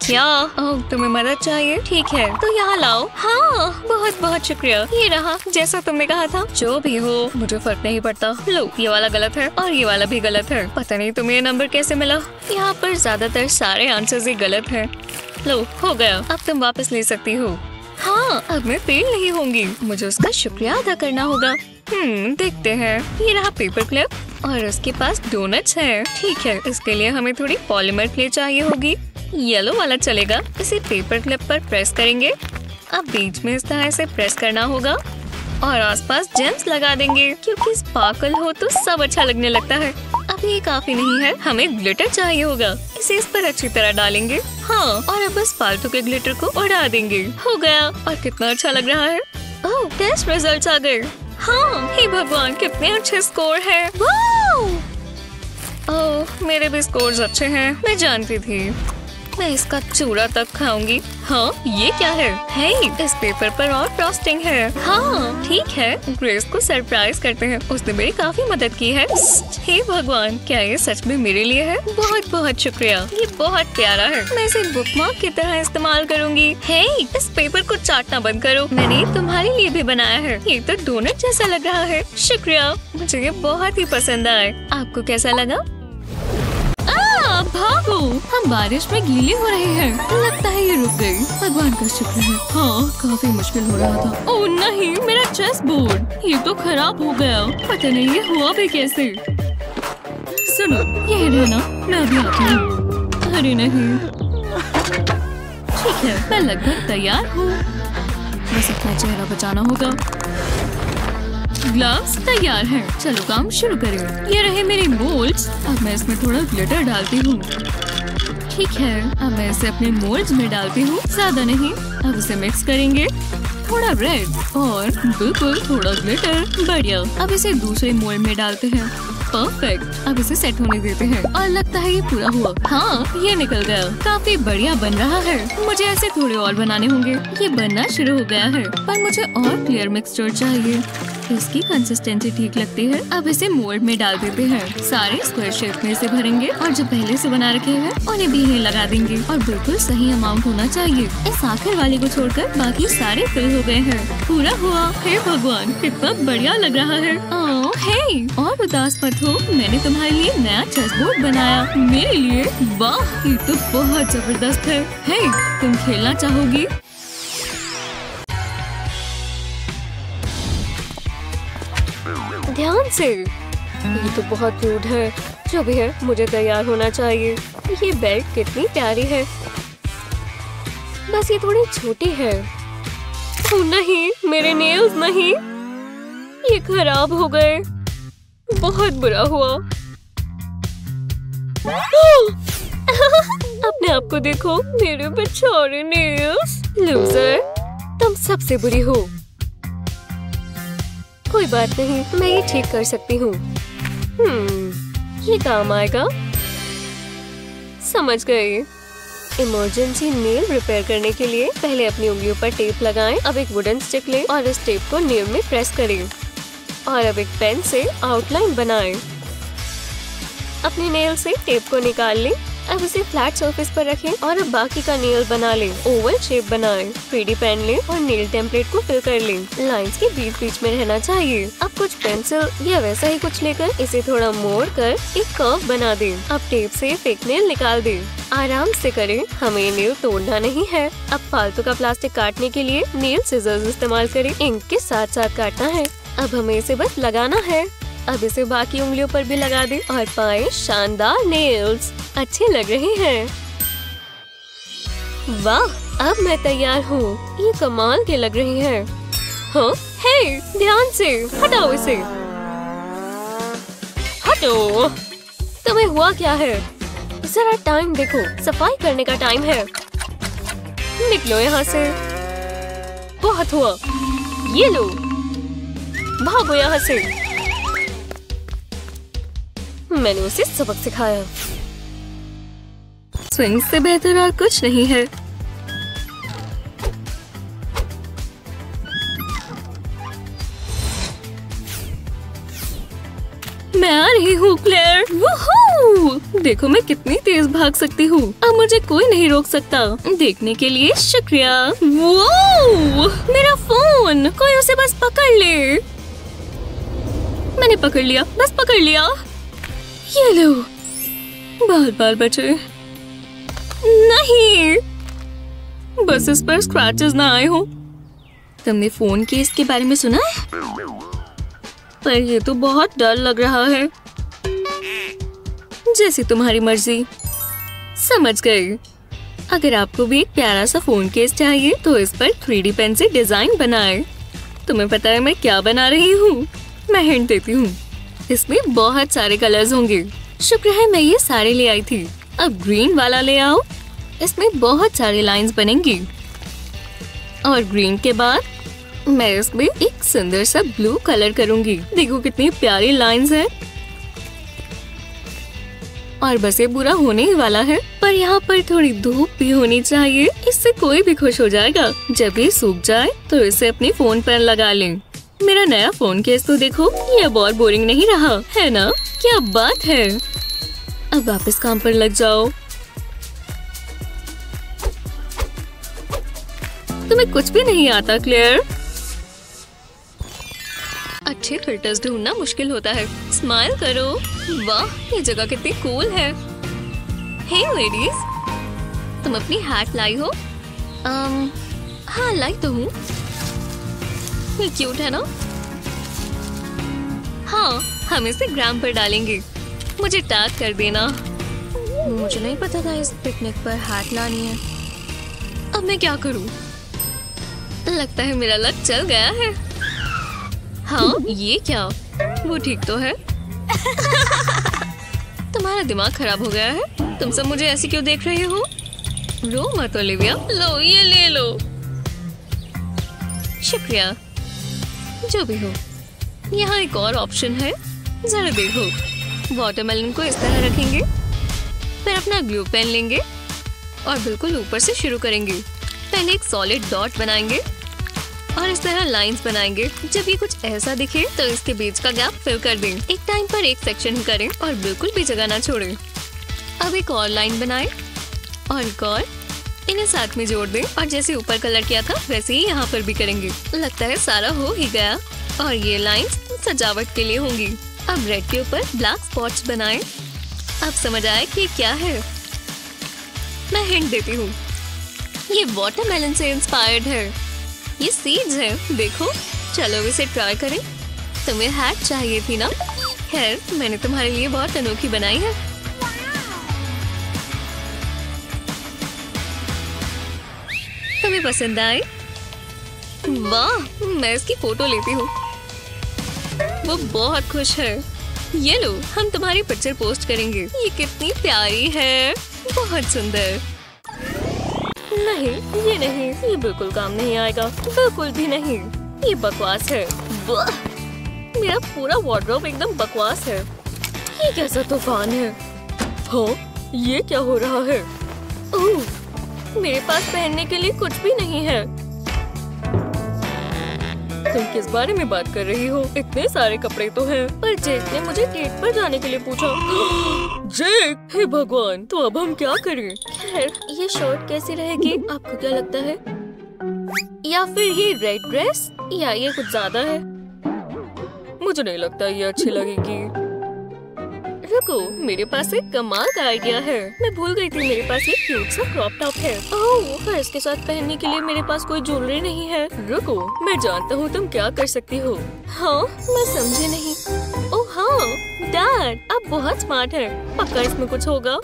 क्या? ओह तुम्हें मदद चाहिए? ठीक है। तो यहाँ लाओ। हाँ। बहुत बहुत शुक्रिया। ये रहा। जैसा तुमने कहा था। जो भी हो मुझे फ़र्क नहीं पड़ता। लो ये वाला गलत है और ये वाला भी गलत है। पता नहीं तुम्हें ये नंबर कैसे मिला। यहाँ पर ज़्यादातर सारे आंसर ही गलत है। लो हो गया। अब तुम वापस ले सकती हो। हाँ अब मैं फेल नहीं होंगी। मुझे उसका शुक्रिया अदा करना होगा। हम्म देखते हैं। ये रहा पेपर क्लिप और उसके पास डोनट्स है। ठीक है इसके लिए हमें थोड़ी पॉलीमर क्ले चाहिए होगी। येलो वाला चलेगा। इसे पेपर क्लिप पर प्रेस करेंगे। अब बीच में इस तरह से प्रेस करना होगा। और आसपास जेम्स लगा देंगे। क्योंकि स्पार्कल हो तो सब अच्छा लगने लगता है। अब ये काफ़ी नहीं है। हमें ग्लिटर चाहिए होगा। इसे इस पर अच्छी तरह डालेंगे। हाँ और अब बस फालतू के ग्लिटर को उड़ा देंगे। हो गया। और कितना अच्छा लग रहा है। ओह टेस्ट रिजल्ट्स आ गए। हाँ हे भगवान, कितने अच्छे स्कोर है। ओह, मेरे भी स्कोर्स अच्छे हैं। मैं जानती थी। मैं इसका चूड़ा तक खाऊँगी। हाँ ये क्या है? है इस पेपर पर और फ्रॉस्टिंग है। हाँ ठीक है। ग्रेस को सरप्राइज़ करते हैं। उसने मेरी काफ़ी मदद की है। हे भगवान, क्या ये सच में मेरे लिए है? बहुत बहुत शुक्रिया। ये बहुत प्यारा है। मैं इसे बुकमार्क की तरह इस्तेमाल करूँगी। हे इस पेपर को चाटना बंद करो। मैंने तुम्हारे लिए भी बनाया है। ये तो डोनट जैसा लग रहा है। शुक्रिया, मुझे ये बहुत ही पसंद आए। आपको कैसा लगा? आ, भागो हम बारिश में गीले हो रहे हैं। लगता है ये रुक गई। भगवान का शुक्र है। हाँ काफ़ी मुश्किल हो रहा था। ओह नहीं मेरा चेस बोर्ड ये तो खराब हो गया। पता नहीं ये हुआ भी कैसे? सुनो ये रहना मैं अभी आती हूँ। अरे नहीं। ठीक है मैं लगभग तैयार हूँ। बस अपना चेहरा बचाना होगा। ग्लव्स तैयार हैं। चलो काम शुरू करें। ये रहे मेरे मोल्ड्स। अब मैं इसमें थोड़ा ग्लिटर डालती हूँ। ठीक है, अब मैं इसे अपने मोल्ड्स में डालती हूँ। ज़्यादा नहीं। अब इसे मिक्स करेंगे। थोड़ा रेड और बिल्कुल थोड़ा ग्लिटर बढ़िया। अब इसे दूसरे मोल्ड में डालते हैं। परफेक्ट अब इसे सेट होने देते हैं। और लगता है ये पूरा हुआ। हाँ ये निकल गया। काफ़ी बढ़िया बन रहा है। मुझे ऐसे थोड़े और बनाने होंगे। ये बनना शुरू हो गया है। पर मुझे और क्लियर मिक्सचर चाहिए। इसकी कंसिस्टेंसी ठीक लगती है, अब इसे मोल्ड में डाल देते हैं। सारे स्क्वायर शेप में इसे भरेंगे और जो पहले से बना रखे हैं, उन्हें भी लगा देंगे। और बिल्कुल सही अमाउंट होना चाहिए। इस आखिर वाले को छोड़कर बाकी सारे फिल हो गए हैं। पूरा हुआ। हे भगवान, कितना बढ़िया लग रहा है। हे और उदास मत हो। मैंने तुम्हारे लिए नया चेस बोर्ड बनाया। मेरे लिए? वाह, ये तो बहुत ज़बरदस्त है। हे तुम खेलना चाहोगी? ध्यान से। ये तो बहुत रूड है। जो भी है, मुझे तैयार होना चाहिए। ये बेल्ट कितनी प्यारी है। बस ये थोड़ी छोटी है। ओ नहीं, मेरे नेल्स नहीं। ये खराब हो गए। बहुत बुरा हुआ। [LAUGHS] अपने आप को देखो, मेरे बेचारे नेल्स लूजर तुम सबसे बुरी हो। कोई बात नहीं, मैं ये ठीक कर सकती हूँ हम्म ये काम आएगा समझ गए इमरजेंसी नेल रिपेयर करने के लिए पहले अपनी उंगलियों पर टेप लगाएँ। अब एक वुडन स्टिक लें और इस टेप को नेल में प्रेस करें और अब एक पेन से आउटलाइन बनाएँ। अपने नेल से टेप को निकाल लें अब इसे फ्लैट सरफेस पर रखें और अब बाकी का नेल बना लें। ओवल शेप बनाएँ। थ्री पेन लें और नेल टेम्पलेट को फिल कर लें। लाइंस के बीच बीच में रहना चाहिए। अब कुछ पेंसिल या वैसा ही कुछ लेकर इसे थोड़ा मोड़ कर एक कर्व बना दें। अब टेप से फेक नेल निकाल दें। आराम से करें। हमें नेल तोड़ना नहीं है। अब फालतू का प्लास्टिक काटने के लिए नेल सीजर्स इस्तेमाल करें। इंक के साथ साथ काटना है। अब हमें इसे बस लगाना है। अब इसे बाकी उंगलियों पर भी लगा दें और पाए शानदार नेल्स अच्छे लग रहे हैं। वाह, अब मैं तैयार हूँ। ये कमाल के लग रही है। हाँ हे ध्यान से, हटाओ इसे। हटो। तुम्हें हुआ क्या है? जरा टाइम देखो, सफ़ाई करने का टाइम है। निकलो यहाँ से। बहुत हुआ। ये लो। भागो यहाँ से। मैंने उसे सबक सिखाया। स्विंग से बेहतर और कुछ नहीं है। मैं आ रही हूँ क्लेयर! देखो मैं कितनी तेज भाग सकती हूँ। अब मुझे कोई नहीं रोक सकता। देखने के लिए शुक्रिया। वो मेरा फ़ोन! कोई उसे बस पकड़ ले। मैंने पकड़ लिया। बस पकड़ लिया। ये लो। बाल बाल बचे। नहीं। बस इस पर स्क्रैचेस ना आए हो। तुमने फ़ोन केस के बारे में सुना है? पर ये तो बहुत डर लग रहा है। जैसी तुम्हारी मर्ज़ी। समझ गए अगर आपको भी एक प्यारा सा फ़ोन केस चाहिए तो इस पर थ्री पेन से डिज़ाइन बनाए। तुम्हें पता है मैं क्या बना रही हूँ? मैं हिंट देती हूँ। इसमें बहुत सारे कलर्स होंगे। शुक्र है मैं ये सारे ले आई थी। अब ग्रीन वाला ले आओ। इसमें बहुत सारे लाइंस बनेंगी। और ग्रीन के बाद मैं इसमें एक सुंदर सा ब्लू कलर करूँगी। देखो कितनी प्यारी लाइंस हैं। और बस ये बुरा होने ही वाला है। पर यहाँ पर थोड़ी धूप भी होनी चाहिए। इससे कोई भी खुश हो जाएगा। जब ये सूख जाए तो इसे अपने फ़ोन पर लगा लें। मेरा नया फ़ोन केस तो देखो ये अब और बोरिंग नहीं रहा है ना? क्या बात है? अब वापस काम पर लग जाओ। तुम्हें कुछ भी नहीं आता क्लियर अच्छे फिल्टर्स ढूंढना मुश्किल होता है। स्माइल करो। वाह ये जगह कितनी कूल है। हे hey, लेडीज़ तुम अपनी हैट लाई हो? Um, हाँ लाई तो हूँ। ये क्यूट है ना? हाँ हम इसे ग्राम पर डालेंगे। मुझे टैग कर देना। मुझे नहीं पता था इस पिकनिक पर हाथ लानी है। अब मैं क्या करूँ? लगता है मेरा लक चल गया है। हाँ ये क्या? वो ठीक तो है। तुम्हारा दिमाग खराब हो गया है? तुम सब मुझे ऐसे क्यों देख रहे हो? रो मत ओलिविया। लो ये ले लो। शुक्रिया। जो भी हो। यहाँ एक और ऑप्शन है। जरा देखो। वाटरमेलन को इस तरह रखेंगे। फिर अपना ग्लू पेन लेंगे और बिल्कुल ऊपर से शुरू करेंगे। पहले एक सॉलिड डॉट बनाएँगे और इस तरह लाइंस बनाएँगे। जब ये कुछ ऐसा दिखे तो इसके बीच का गैप फिल कर दें। एक टाइम पर एक सेक्शन करें और बिल्कुल भी जगह ना छोड़ें। अब एक और लाइन बनाएँ और एक और इन्हें साथ में जोड़ दें। और जैसे ऊपर कलर किया था, वैसे ही यहाँ पर भी करेंगे। लगता है सारा हो ही गया। और ये लाइंस सजावट के लिए होंगी। अब रेड के ऊपर ब्लैक स्पॉट्स बनाएँ। अब समझ आए कि क्या है। मैं हिंट देती हूँ। ये वाटरमेलन से इंस्पायर्ड है। ये सीड्स हैं, देखो। चलो इसे ट्राई करें। तुम्हें हैट चाहिए थी ना? खैर, मैंने तुम्हारे लिए बहुत अनोखी बनाई है। तुम्हें पसंद आए? वाह, मैं इसकी फ़ोटो लेती हूँ। वो बहुत खुश है। ये लो, हम तुम्हारी पिक्चर पोस्ट करेंगे। ये कितनी प्यारी है। बहुत सुंदर। नहीं, ये नहीं। ये बिल्कुल काम नहीं आएगा। बिल्कुल भी नहीं। ये बकवास है। मेरा पूरा वार्डरोब एकदम बकवास है। ये कैसा तूफ़ान है? हाँ ये क्या हो रहा है? ओह! मेरे पास पहनने के लिए कुछ भी नहीं है। तुम किस बारे में बात कर रही हो? इतने सारे कपड़े तो हैं। पर जेक ने मुझे डेट पर जाने के लिए पूछा। [GASPS] जेक! हे भगवान तो अब हम क्या करें? खैर ये शर्ट कैसी रहेगी? आपको क्या लगता है? या फिर ये रेड ड्रेस या ये कुछ ज़्यादा है? मुझे नहीं लगता ये अच्छी लगेगी। रुको, मेरे पास एक कमाल का आइडिया है। मैं भूल गई थी, मेरे पास एक क्यूट सा क्रॉप टॉप है। ओह पर इसके साथ पहनने के लिए मेरे पास कोई ज्वेलरी नहीं है। रुको, मैं जानता हूँ तुम क्या कर सकती हो। हाँ मैं समझी नहीं। ओह हाँ डैड आप बहुत स्मार्ट है। पक्का इसमें कुछ होगा?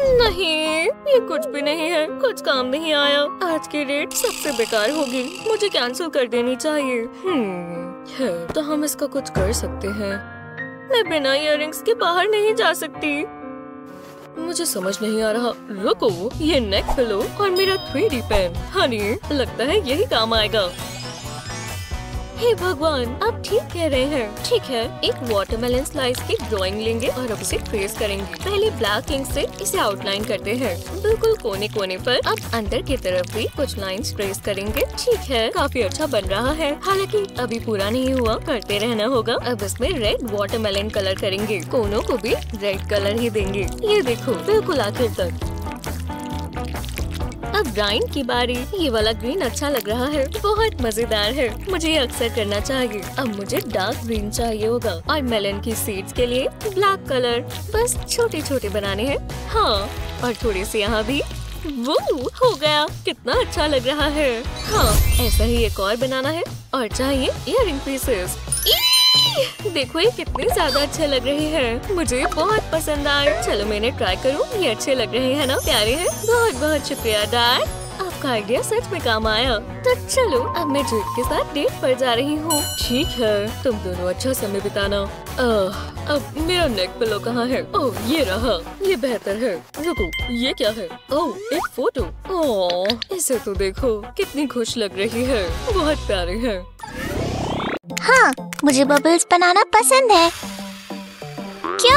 नहीं, ये कुछ भी नहीं है। कुछ काम नहीं आया। आज की डेट सबसे बेकार होगी। मुझे कैंसिल कर देनी चाहिए। हम्म है तो हम इसका कुछ कर सकते हैं। मैं बिना इयर के बाहर नहीं जा सकती। मुझे समझ नहीं आ रहा। रुको, ये नेक पिलो और मेरा थ्री पेन हनी लगता है यही काम आएगा। हे भगवान, आप ठीक कह रहे हैं। ठीक है, एक वाटरमेलन स्लाइस की ड्राइंग लेंगे और अब उसे ट्रेस करेंगे। पहले ब्लैक इंक से इसे आउटलाइन करते हैं। बिल्कुल कोने कोने पर अब अंदर की तरफ़ भी कुछ लाइंस ट्रेस करेंगे। ठीक है, काफ़ी अच्छा बन रहा है। हालाँकि अभी पूरा नहीं हुआ, करते रहना होगा। अब इसमें रेड वाटरमेलन कलर करेंगे। कोनों को भी रेड कलर ही देंगे। ये देखो, बिल्कुल आखिर तक। अब ब्राइन की बारी। ये वाला ग्रीन अच्छा लग रहा है। बहुत मज़ेदार है। मुझे ये अक्सर करना चाहिए। अब मुझे डार्क ग्रीन चाहिए होगा। और मेलन की सीड्स के लिए ब्लैक कलर बस छोटे छोटे बनाने हैं। हाँ और थोड़े से यहाँ भी। वो हो गया। कितना अच्छा लग रहा है। हाँ ऐसा ही एक और बनाना है। और चाहिए इयर पीसेस देखो ये कितने ज़्यादा अच्छे लग रहे हैं। मुझे बहुत पसंद आए। चलो मैंने ट्राई करूँ। ये अच्छे लग रहे हैं ना प्यारे हैं? बहुत बहुत शुक्रिया डैड आपका आइडिया सच में काम आया। तो चलो अब मैं जेट के साथ डेट पर जा रही हूँ। ठीक है तुम दोनों अच्छा समय बिताना। आह, अब मेरा नेक पिलो कहाँ है? ओह ये रहा। ये बेहतर है। रुको ये क्या है? ओह एक फ़ोटो ओह इसे तो देखो। कितनी खुश लग रही है। बहुत प्यारे है। हाँ मुझे बबल्स बनाना पसंद है। क्या?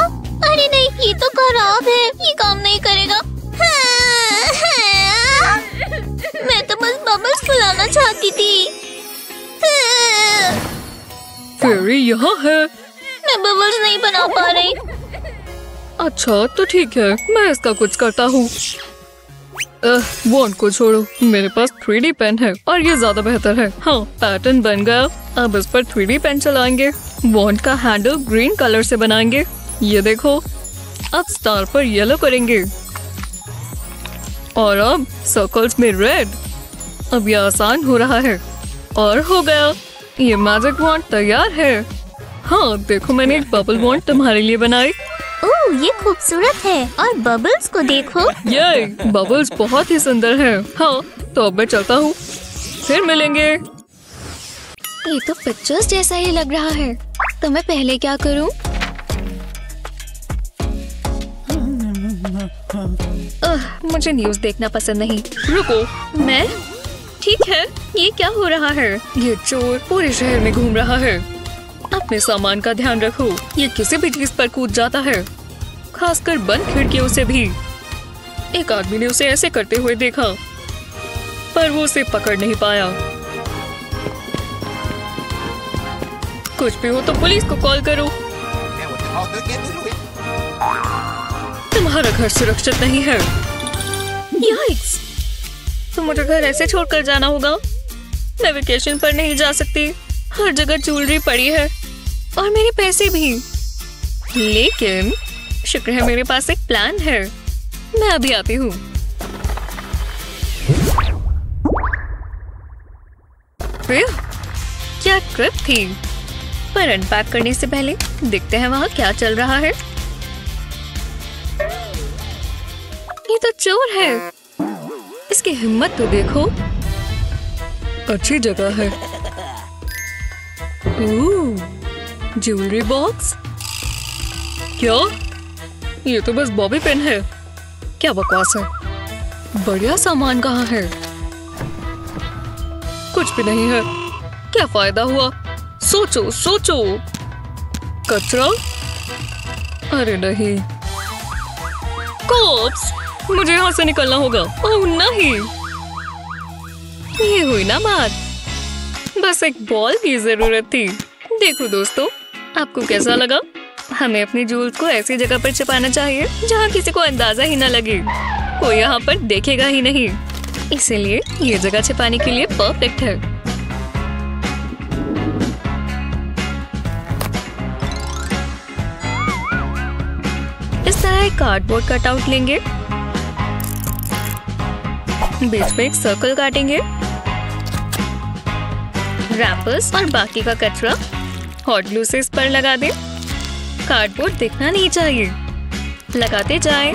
अरे नहीं ये तो खराब है। ये काम नहीं करेगा। हाँ, [LAUGHS] हाँ। मैं तो बस बबल्स फुलाना चाहती थी। हाँ। फेरी यहाँ है। मैं बबल्स नहीं बना पा रही। अच्छा तो ठीक है मैं इसका कुछ करता हूँ। वॉन्ट को छोड़ो। मेरे पास थ्री पेन है और ये ज़्यादा बेहतर है। हाँ पैटर्न बन गया। अब इस पर थ्री पेन चलाएँगे। वॉन्ट का हैंडल ग्रीन कलर से बनाएँगे। ये देखो, अब स्टार पर येलो करेंगे। और अब सर्कल्स में रेड अब ये आसान हो रहा है। और हो गया। ये मैजिक वॉन्ट तैयार है। हाँ देखो मैंने एक बबल वॉन्ट तुम्हारे लिए बनाई। ओह ये खूबसूरत है। और बबल्स को देखो। ये बबल्स बहुत ही सुंदर है। हाँ तो अब मैं चलता हूँ। फिर मिलेंगे। ये तो पिक्चर्स जैसा ही लग रहा है। तो मैं पहले क्या करूँ? मुझे न्यूज़ देखना पसंद नहीं। रुको मैं? ठीक है ये क्या हो रहा है? ये चोर पूरे शहर में घूम रहा है। अपने सामान का ध्यान रखो। ये किसी भी चीज़ पर कूद जाता है खासकर बंद खिड़कियों से भी। एक आदमी ने उसे ऐसे करते हुए देखा पर वो उसे पकड़ नहीं पाया। कुछ भी हो तो पुलिस को कॉल करो। तुम्हारा घर सुरक्षित नहीं है! तो मुझे घर ऐसे छोड़कर जाना होगा? मैं वेकेशन पर नहीं जा सकती। हर जगह ज्वेलरी पड़ी है और मेरे पैसे भी। लेकिन, शुक्र है मेरे पास एक प्लान है। मैं अभी आती हूँ। क्या ट्रिप थी? पर अनपैक करने से पहले देखते हैं वहाँ क्या चल रहा है। ये तो चोर है। इसकी हिम्मत तो देखो। अच्छी जगह है। ज्वेलरी बॉक्स क्या? ये तो बस बॉबी पेन है। क्या बकवास है? बढ़िया सामान कहाँ है? कुछ भी नहीं है। क्या फ़ायदा हुआ? सोचो सोचो। कचरा? अरे नहीं। कोप्स मुझे यहाँ से निकलना होगा। ओह नहीं। ये हुई ना बात। बस एक बॉल की ज़रूरत थी। देखो दोस्तों, आपको कैसा लगा? हमें अपनी जूल्स को ऐसी जगह पर छिपाना चाहिए, जहाँ किसी को अंदाज़ा ही न लगे। कोई यहाँ पर देखेगा ही नहीं। इसीलिए ये जगह छिपाने के लिए परफेक्ट है। इस तरह एक कार्डबोर्ड कटआउट लेंगे। बीच में एक सर्कल काटेंगे। रैपर्स और बाकी का कचरा हॉट ग्लू से इस पर लगा दें। कार्डबोर्ड दिखना नहीं चाहिए। लगाते जाए।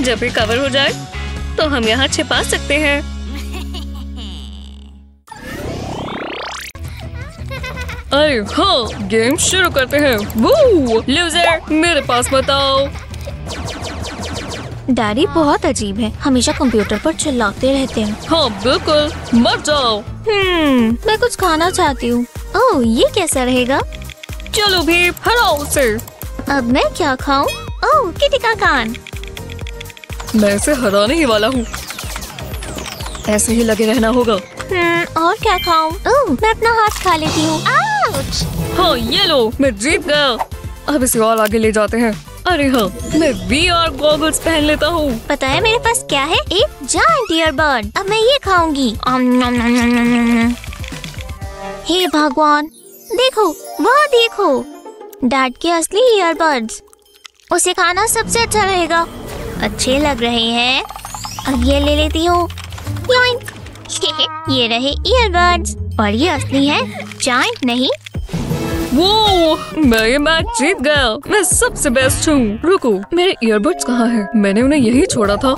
जब ये कवर हो जाए तो हम यहाँ छिपा सकते हैं। अरे हाँ गेम शुरू करते हैं। वो लूजर मेरे पास बताओ। डैडी बहुत अजीब है। हमेशा कंप्यूटर पर चिल्लाते रहते हैं। हाँ बिल्कुल। मर जाओ। हम्म मैं कुछ खाना चाहती हूँ। ओह ये कैसा रहेगा? चलो भी हराओ उसे। अब मैं क्या खाऊं? ओह किटी का कान। मैं इसे हराने ही वाला हूँ। ऐसे ही लगे रहना होगा। हम्म और क्या खाऊं? ओह मैं अपना हाथ खा लेती हूँ। हाँ ये लो मैं जीत गया। अब इसे और आगे ले जाते हैं। अरे हाँ मैं वी आर गॉगल्स पहन लेता हूँ। पता है मेरे पास क्या है? एक जायंट ईयरबड अब मैं ये खाऊँगी। हे भगवान, देखो, वह देखो। डैड के असली ईयरबड्स उसे खाना सबसे अच्छा रहेगा। अच्छे लग रहे हैं। अब ये ले लेती हूँ। [LAUGHS] ये रहे ईयरबड्स और ये असली है जायंट नहीं वो मैं ये मैच जीत गया। मैं सबसे बेस्ट हूँ। रुको मेरे ईयरबड्स कहाँ हैं? मैंने उन्हें यही छोड़ा था।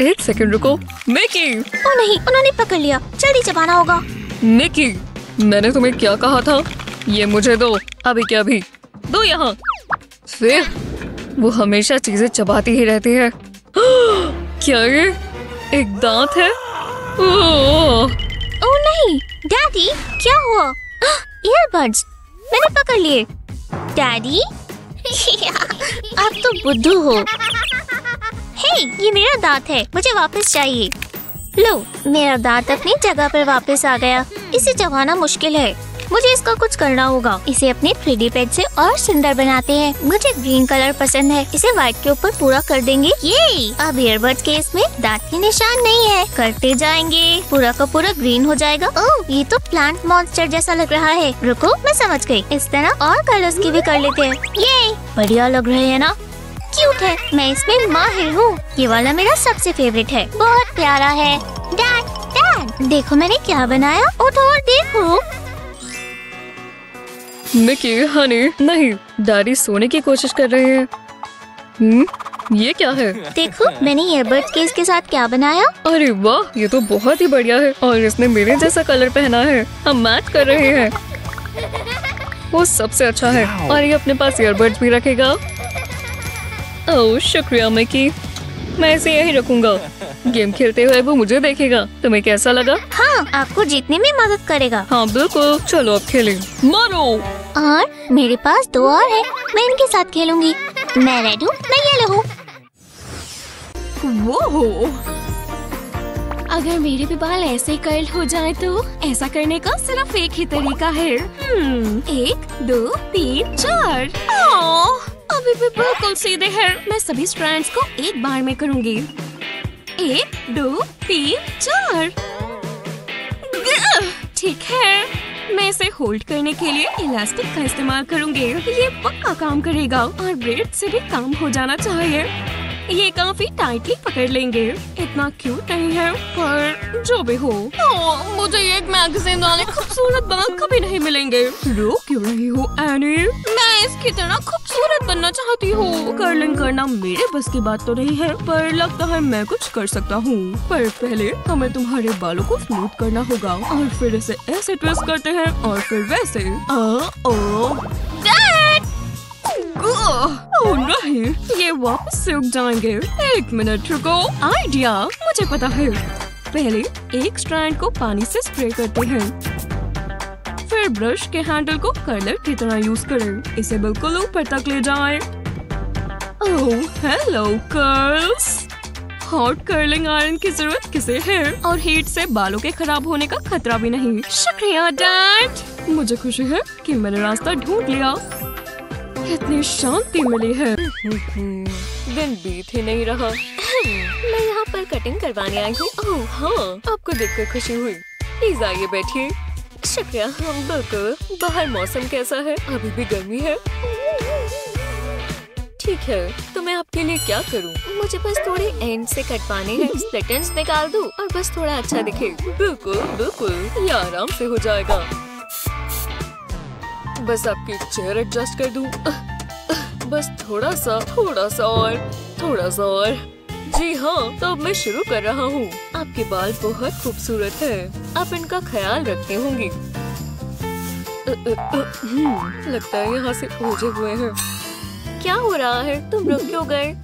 एक सेकंड रुको। मिकी ओ नहीं उन्होंने पकड़ लिया। जल्दी चबाना होगा। मिकी मैंने तुम्हें क्या कहा था? ये मुझे दो। अभी क्या भी। दो यहाँ। फिर? वो हमेशा चीज़ें चबाती ही रहती है। [GASPS] क्या ये? एक दांत है? ओह, ओ नहीं डैडी क्या हुआ? [GASPS] ईयरबड्स मैंने पकड़ लिए। डैडी? [LAUGHS] आप तो बुद्धू हो। हे ये मेरा दांत है मुझे वापस चाहिए। लो मेरा दांत अपनी जगह पर वापस आ गया। इसे चबाना मुश्किल है। मुझे इसका कुछ करना होगा। इसे अपने थ्री डी पेज से और सुंदर बनाते हैं। मुझे ग्रीन कलर पसंद है। इसे व्हाइट के ऊपर पूरा कर देंगे। ये अब ईयरबड्स के इसमें दांत के निशान नहीं है। करते जाएँगे। पूरा का पूरा ग्रीन हो जाएगा। ओह ये तो प्लांट मॉन्स्टर जैसा लग रहा है। रुको, मैं समझ गई। इस तरह और कलर्स की भी कर लेते हैं। ये बढ़िया लग रहे हैं ना? क्यूट है। मैं इसमें माहिर हूँ। ये वाला मेरा सबसे फेवरेट है। बहुत प्यारा है। डैड डैड देखो मैंने क्या बनाया? उठो और देखो। मिकी हनी नहीं डैडी सोने की कोशिश कर रहे हैं। हम्म ये क्या है? देखो मैंने ईयरबड्स के इसके साथ क्या बनाया? अरे वाह ये तो बहुत ही बढ़िया है और इसने मेरे जैसा कलर पहना है। हम मैच कर रहे हैं। वो सबसे अच्छा है और ये अपने पास ईयरबड्स भी रखेगा। ओह शुक्रिया मिकी। मैं इसे यही रखूँगा। गेम खेलते हुए वो मुझे देखेगा। तुम्हें कैसा लगा? हाँ आपको जीतने में मदद करेगा। हाँ बिल्कुल। चलो अब खेलें। मारो! और मेरे पास दो और है। मैं इनके साथ खेलूँगी। मैं रेड हूँ मैं येलो हूँ। वो अगर मेरे भी बाल ऐसे कर्ल हो जाए तो ऐसा करने का सिर्फ़ एक ही तरीका है। हम्म, एक दो तीन चार। अभी भी बिल्कुल सीधे हैं। मैं सभी स्ट्रैंड्स को एक बार में करूँगी। एक, दो, तीन, चार। ठीक है। मैं इसे होल्ड करने के लिए इलास्टिक का इस्तेमाल करूँगी। ये पक्का काम करेगा और ब्रेड से भी काम हो जाना चाहिए। ये काफ़ी टाइटली पकड़ लेंगे। इतना क्यूट नहीं है पर जो भी हो। ओह, मुझे ये एक मैगजीन वाले खूबसूरत बाल कभी नहीं मिलेंगे। रो क्यों रही हो एनी मैं इसकी तरह खूबसूरत बनना चाहती हूँ। कर्लिंग करना मेरे बस की बात तो नहीं है पर लगता है मैं कुछ कर सकता हूँ। पर पहले हमें तुम्हारे बालों को स्मूथ करना होगा और फिर इसे ऐसे ट्विस्ट करते हैं और फिर वैसे। आ, ओ! ओह, नहीं, ये वापस सूख जाएँगे। एक मिनट रुको। आइडिया मुझे पता है। पहले एक स्ट्रैंड को पानी से स्प्रे करते हैं। फिर ब्रश के हैंडल को कर्लर की तरह यूज़ करें। इसे बिल्कुल ऊपर तक ले जाएँ। Hello curls hot curling iron की ज़रूरत किसे है? और हीट से बालों के खराब होने का खतरा भी नहीं। शुक्रिया, डैड। मुझे खुशी है कि मैंने रास्ता ढूंढ लिया। कितनी शांति मिली है। दिन बीत ही नहीं रहा। मैं यहाँ पर कटिंग करवाने आई हूँ। ओह हाँ आपको देखकर खुशी हुई। प्लीज़ आइए बैठिए। शुक्रिया हम बिल्कुल। बाहर मौसम कैसा है? अभी भी गर्मी है। ठीक है तो मैं आपके लिए क्या करूँ? मुझे बस थोड़े एंड से कटवाने हैं। स्प्लिट एंड्स निकाल दूँ और बस थोड़ा अच्छा दिखे। बिल्कुल बिल्कुल। ये आराम से हो जाएगा। बस आपकी चेयर एडजस्ट कर दूँ। बस थोड़ा सा थोड़ा सा और थोड़ा सा और। जी हाँ तो अब मैं शुरू कर रहा हूँ। आपके बाल बहुत खूबसूरत है। आप इनका ख्याल रखती होंगी। हम्म, लगता है यहाँ से ओझे हुए हैं। क्या हो रहा है? तुम रुक क्यों गए?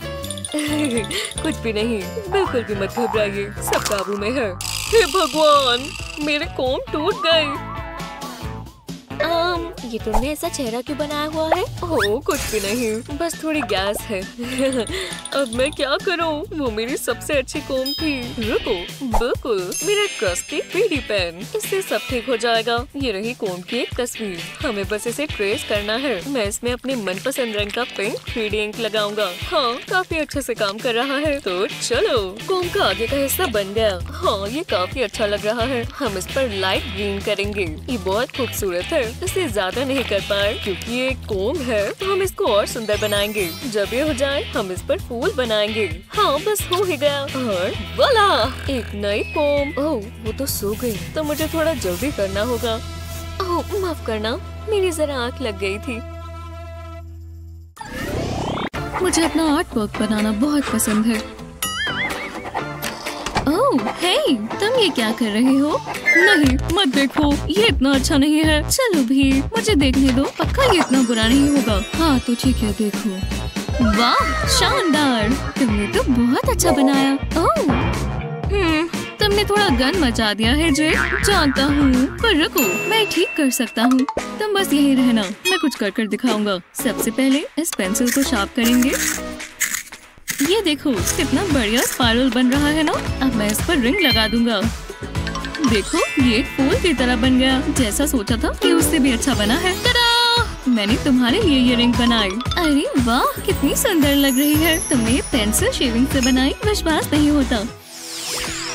कुछ भी नहीं। बिल्कुल भी मत घबराइए। सब काबू में है। हे भगवान मेरे कोम टूट गए। आम, ये तुमने ऐसा चेहरा क्यों बनाया हुआ है? ओह कुछ भी नहीं। बस थोड़ी गैस है। [LAUGHS] अब मैं क्या करूँ? वो मेरी सबसे अच्छी कोम थी। रुको। बिल्कुल। मेरा ट्रस्टी पीडी पेन इससे सब ठीक हो जाएगा। ये रही कोम की एक तस्वीर। हमें बस इसे ट्रेस करना है। मैं इसमें अपने मनपसंद रंग का पिंक थ्री इंक लगाऊँगा। हाँ काफ़ी अच्छे से काम कर रहा है। तो चलो। कोम का आगे का हिस्सा बन गया। हाँ ये काफ़ी अच्छा लग रहा है। हम इस पर लाइट ग्रीन करेंगे। ये बहुत खूबसूरत है। इसे ज़्यादा नहीं कर पाए। क्योंकि ये कोम है तो हम इसको और सुंदर बनाएँगे। जब ये हो जाए, हम इस पर फूल बनाएँगे। हाँ बस हो ही गया। और वाला एक नई कोम ओह, वो तो सो गई। तो मुझे थोड़ा जल्दी करना होगा। ओह, माफ़ करना। मेरी जरा आँख लग गई थी। मुझे अपना आर्ट वर्क बनाना बहुत पसंद है। ओह हे तुम ये क्या कर रहे हो? नहीं, मत देखो, ये इतना अच्छा नहीं है। चलो भी, मुझे देखने दो। पक्का ये इतना बुरा नहीं होगा? हाँ तो ठीक है, देखो। वाह, शानदार। तुमने तो बहुत अच्छा बनाया। ओह हम्म तुमने थोड़ा गन मचा दिया है, जे। जानता हूँ, पर रुको, मैं ठीक कर सकता हूँ। तुम बस यही रहना, मैं कुछ कर कर दिखाऊँगा। सबसे पहले इस पेंसिल को शार्प करेंगे। ये देखो, कितना बढ़िया स्पाइरल बन रहा है ना? अब मैं इस पर रिंग लगा दूँगा। देखो, ये एक फूल की तरह बन गया। जैसा सोचा था कि उससे भी अच्छा बना है। मैंने तुम्हारे लिए ये रिंग बनाई। अरे वाह, कितनी सुंदर लग रही है। तुमने पेंसिल शेविंग से बनाई, विश्वास नहीं होता।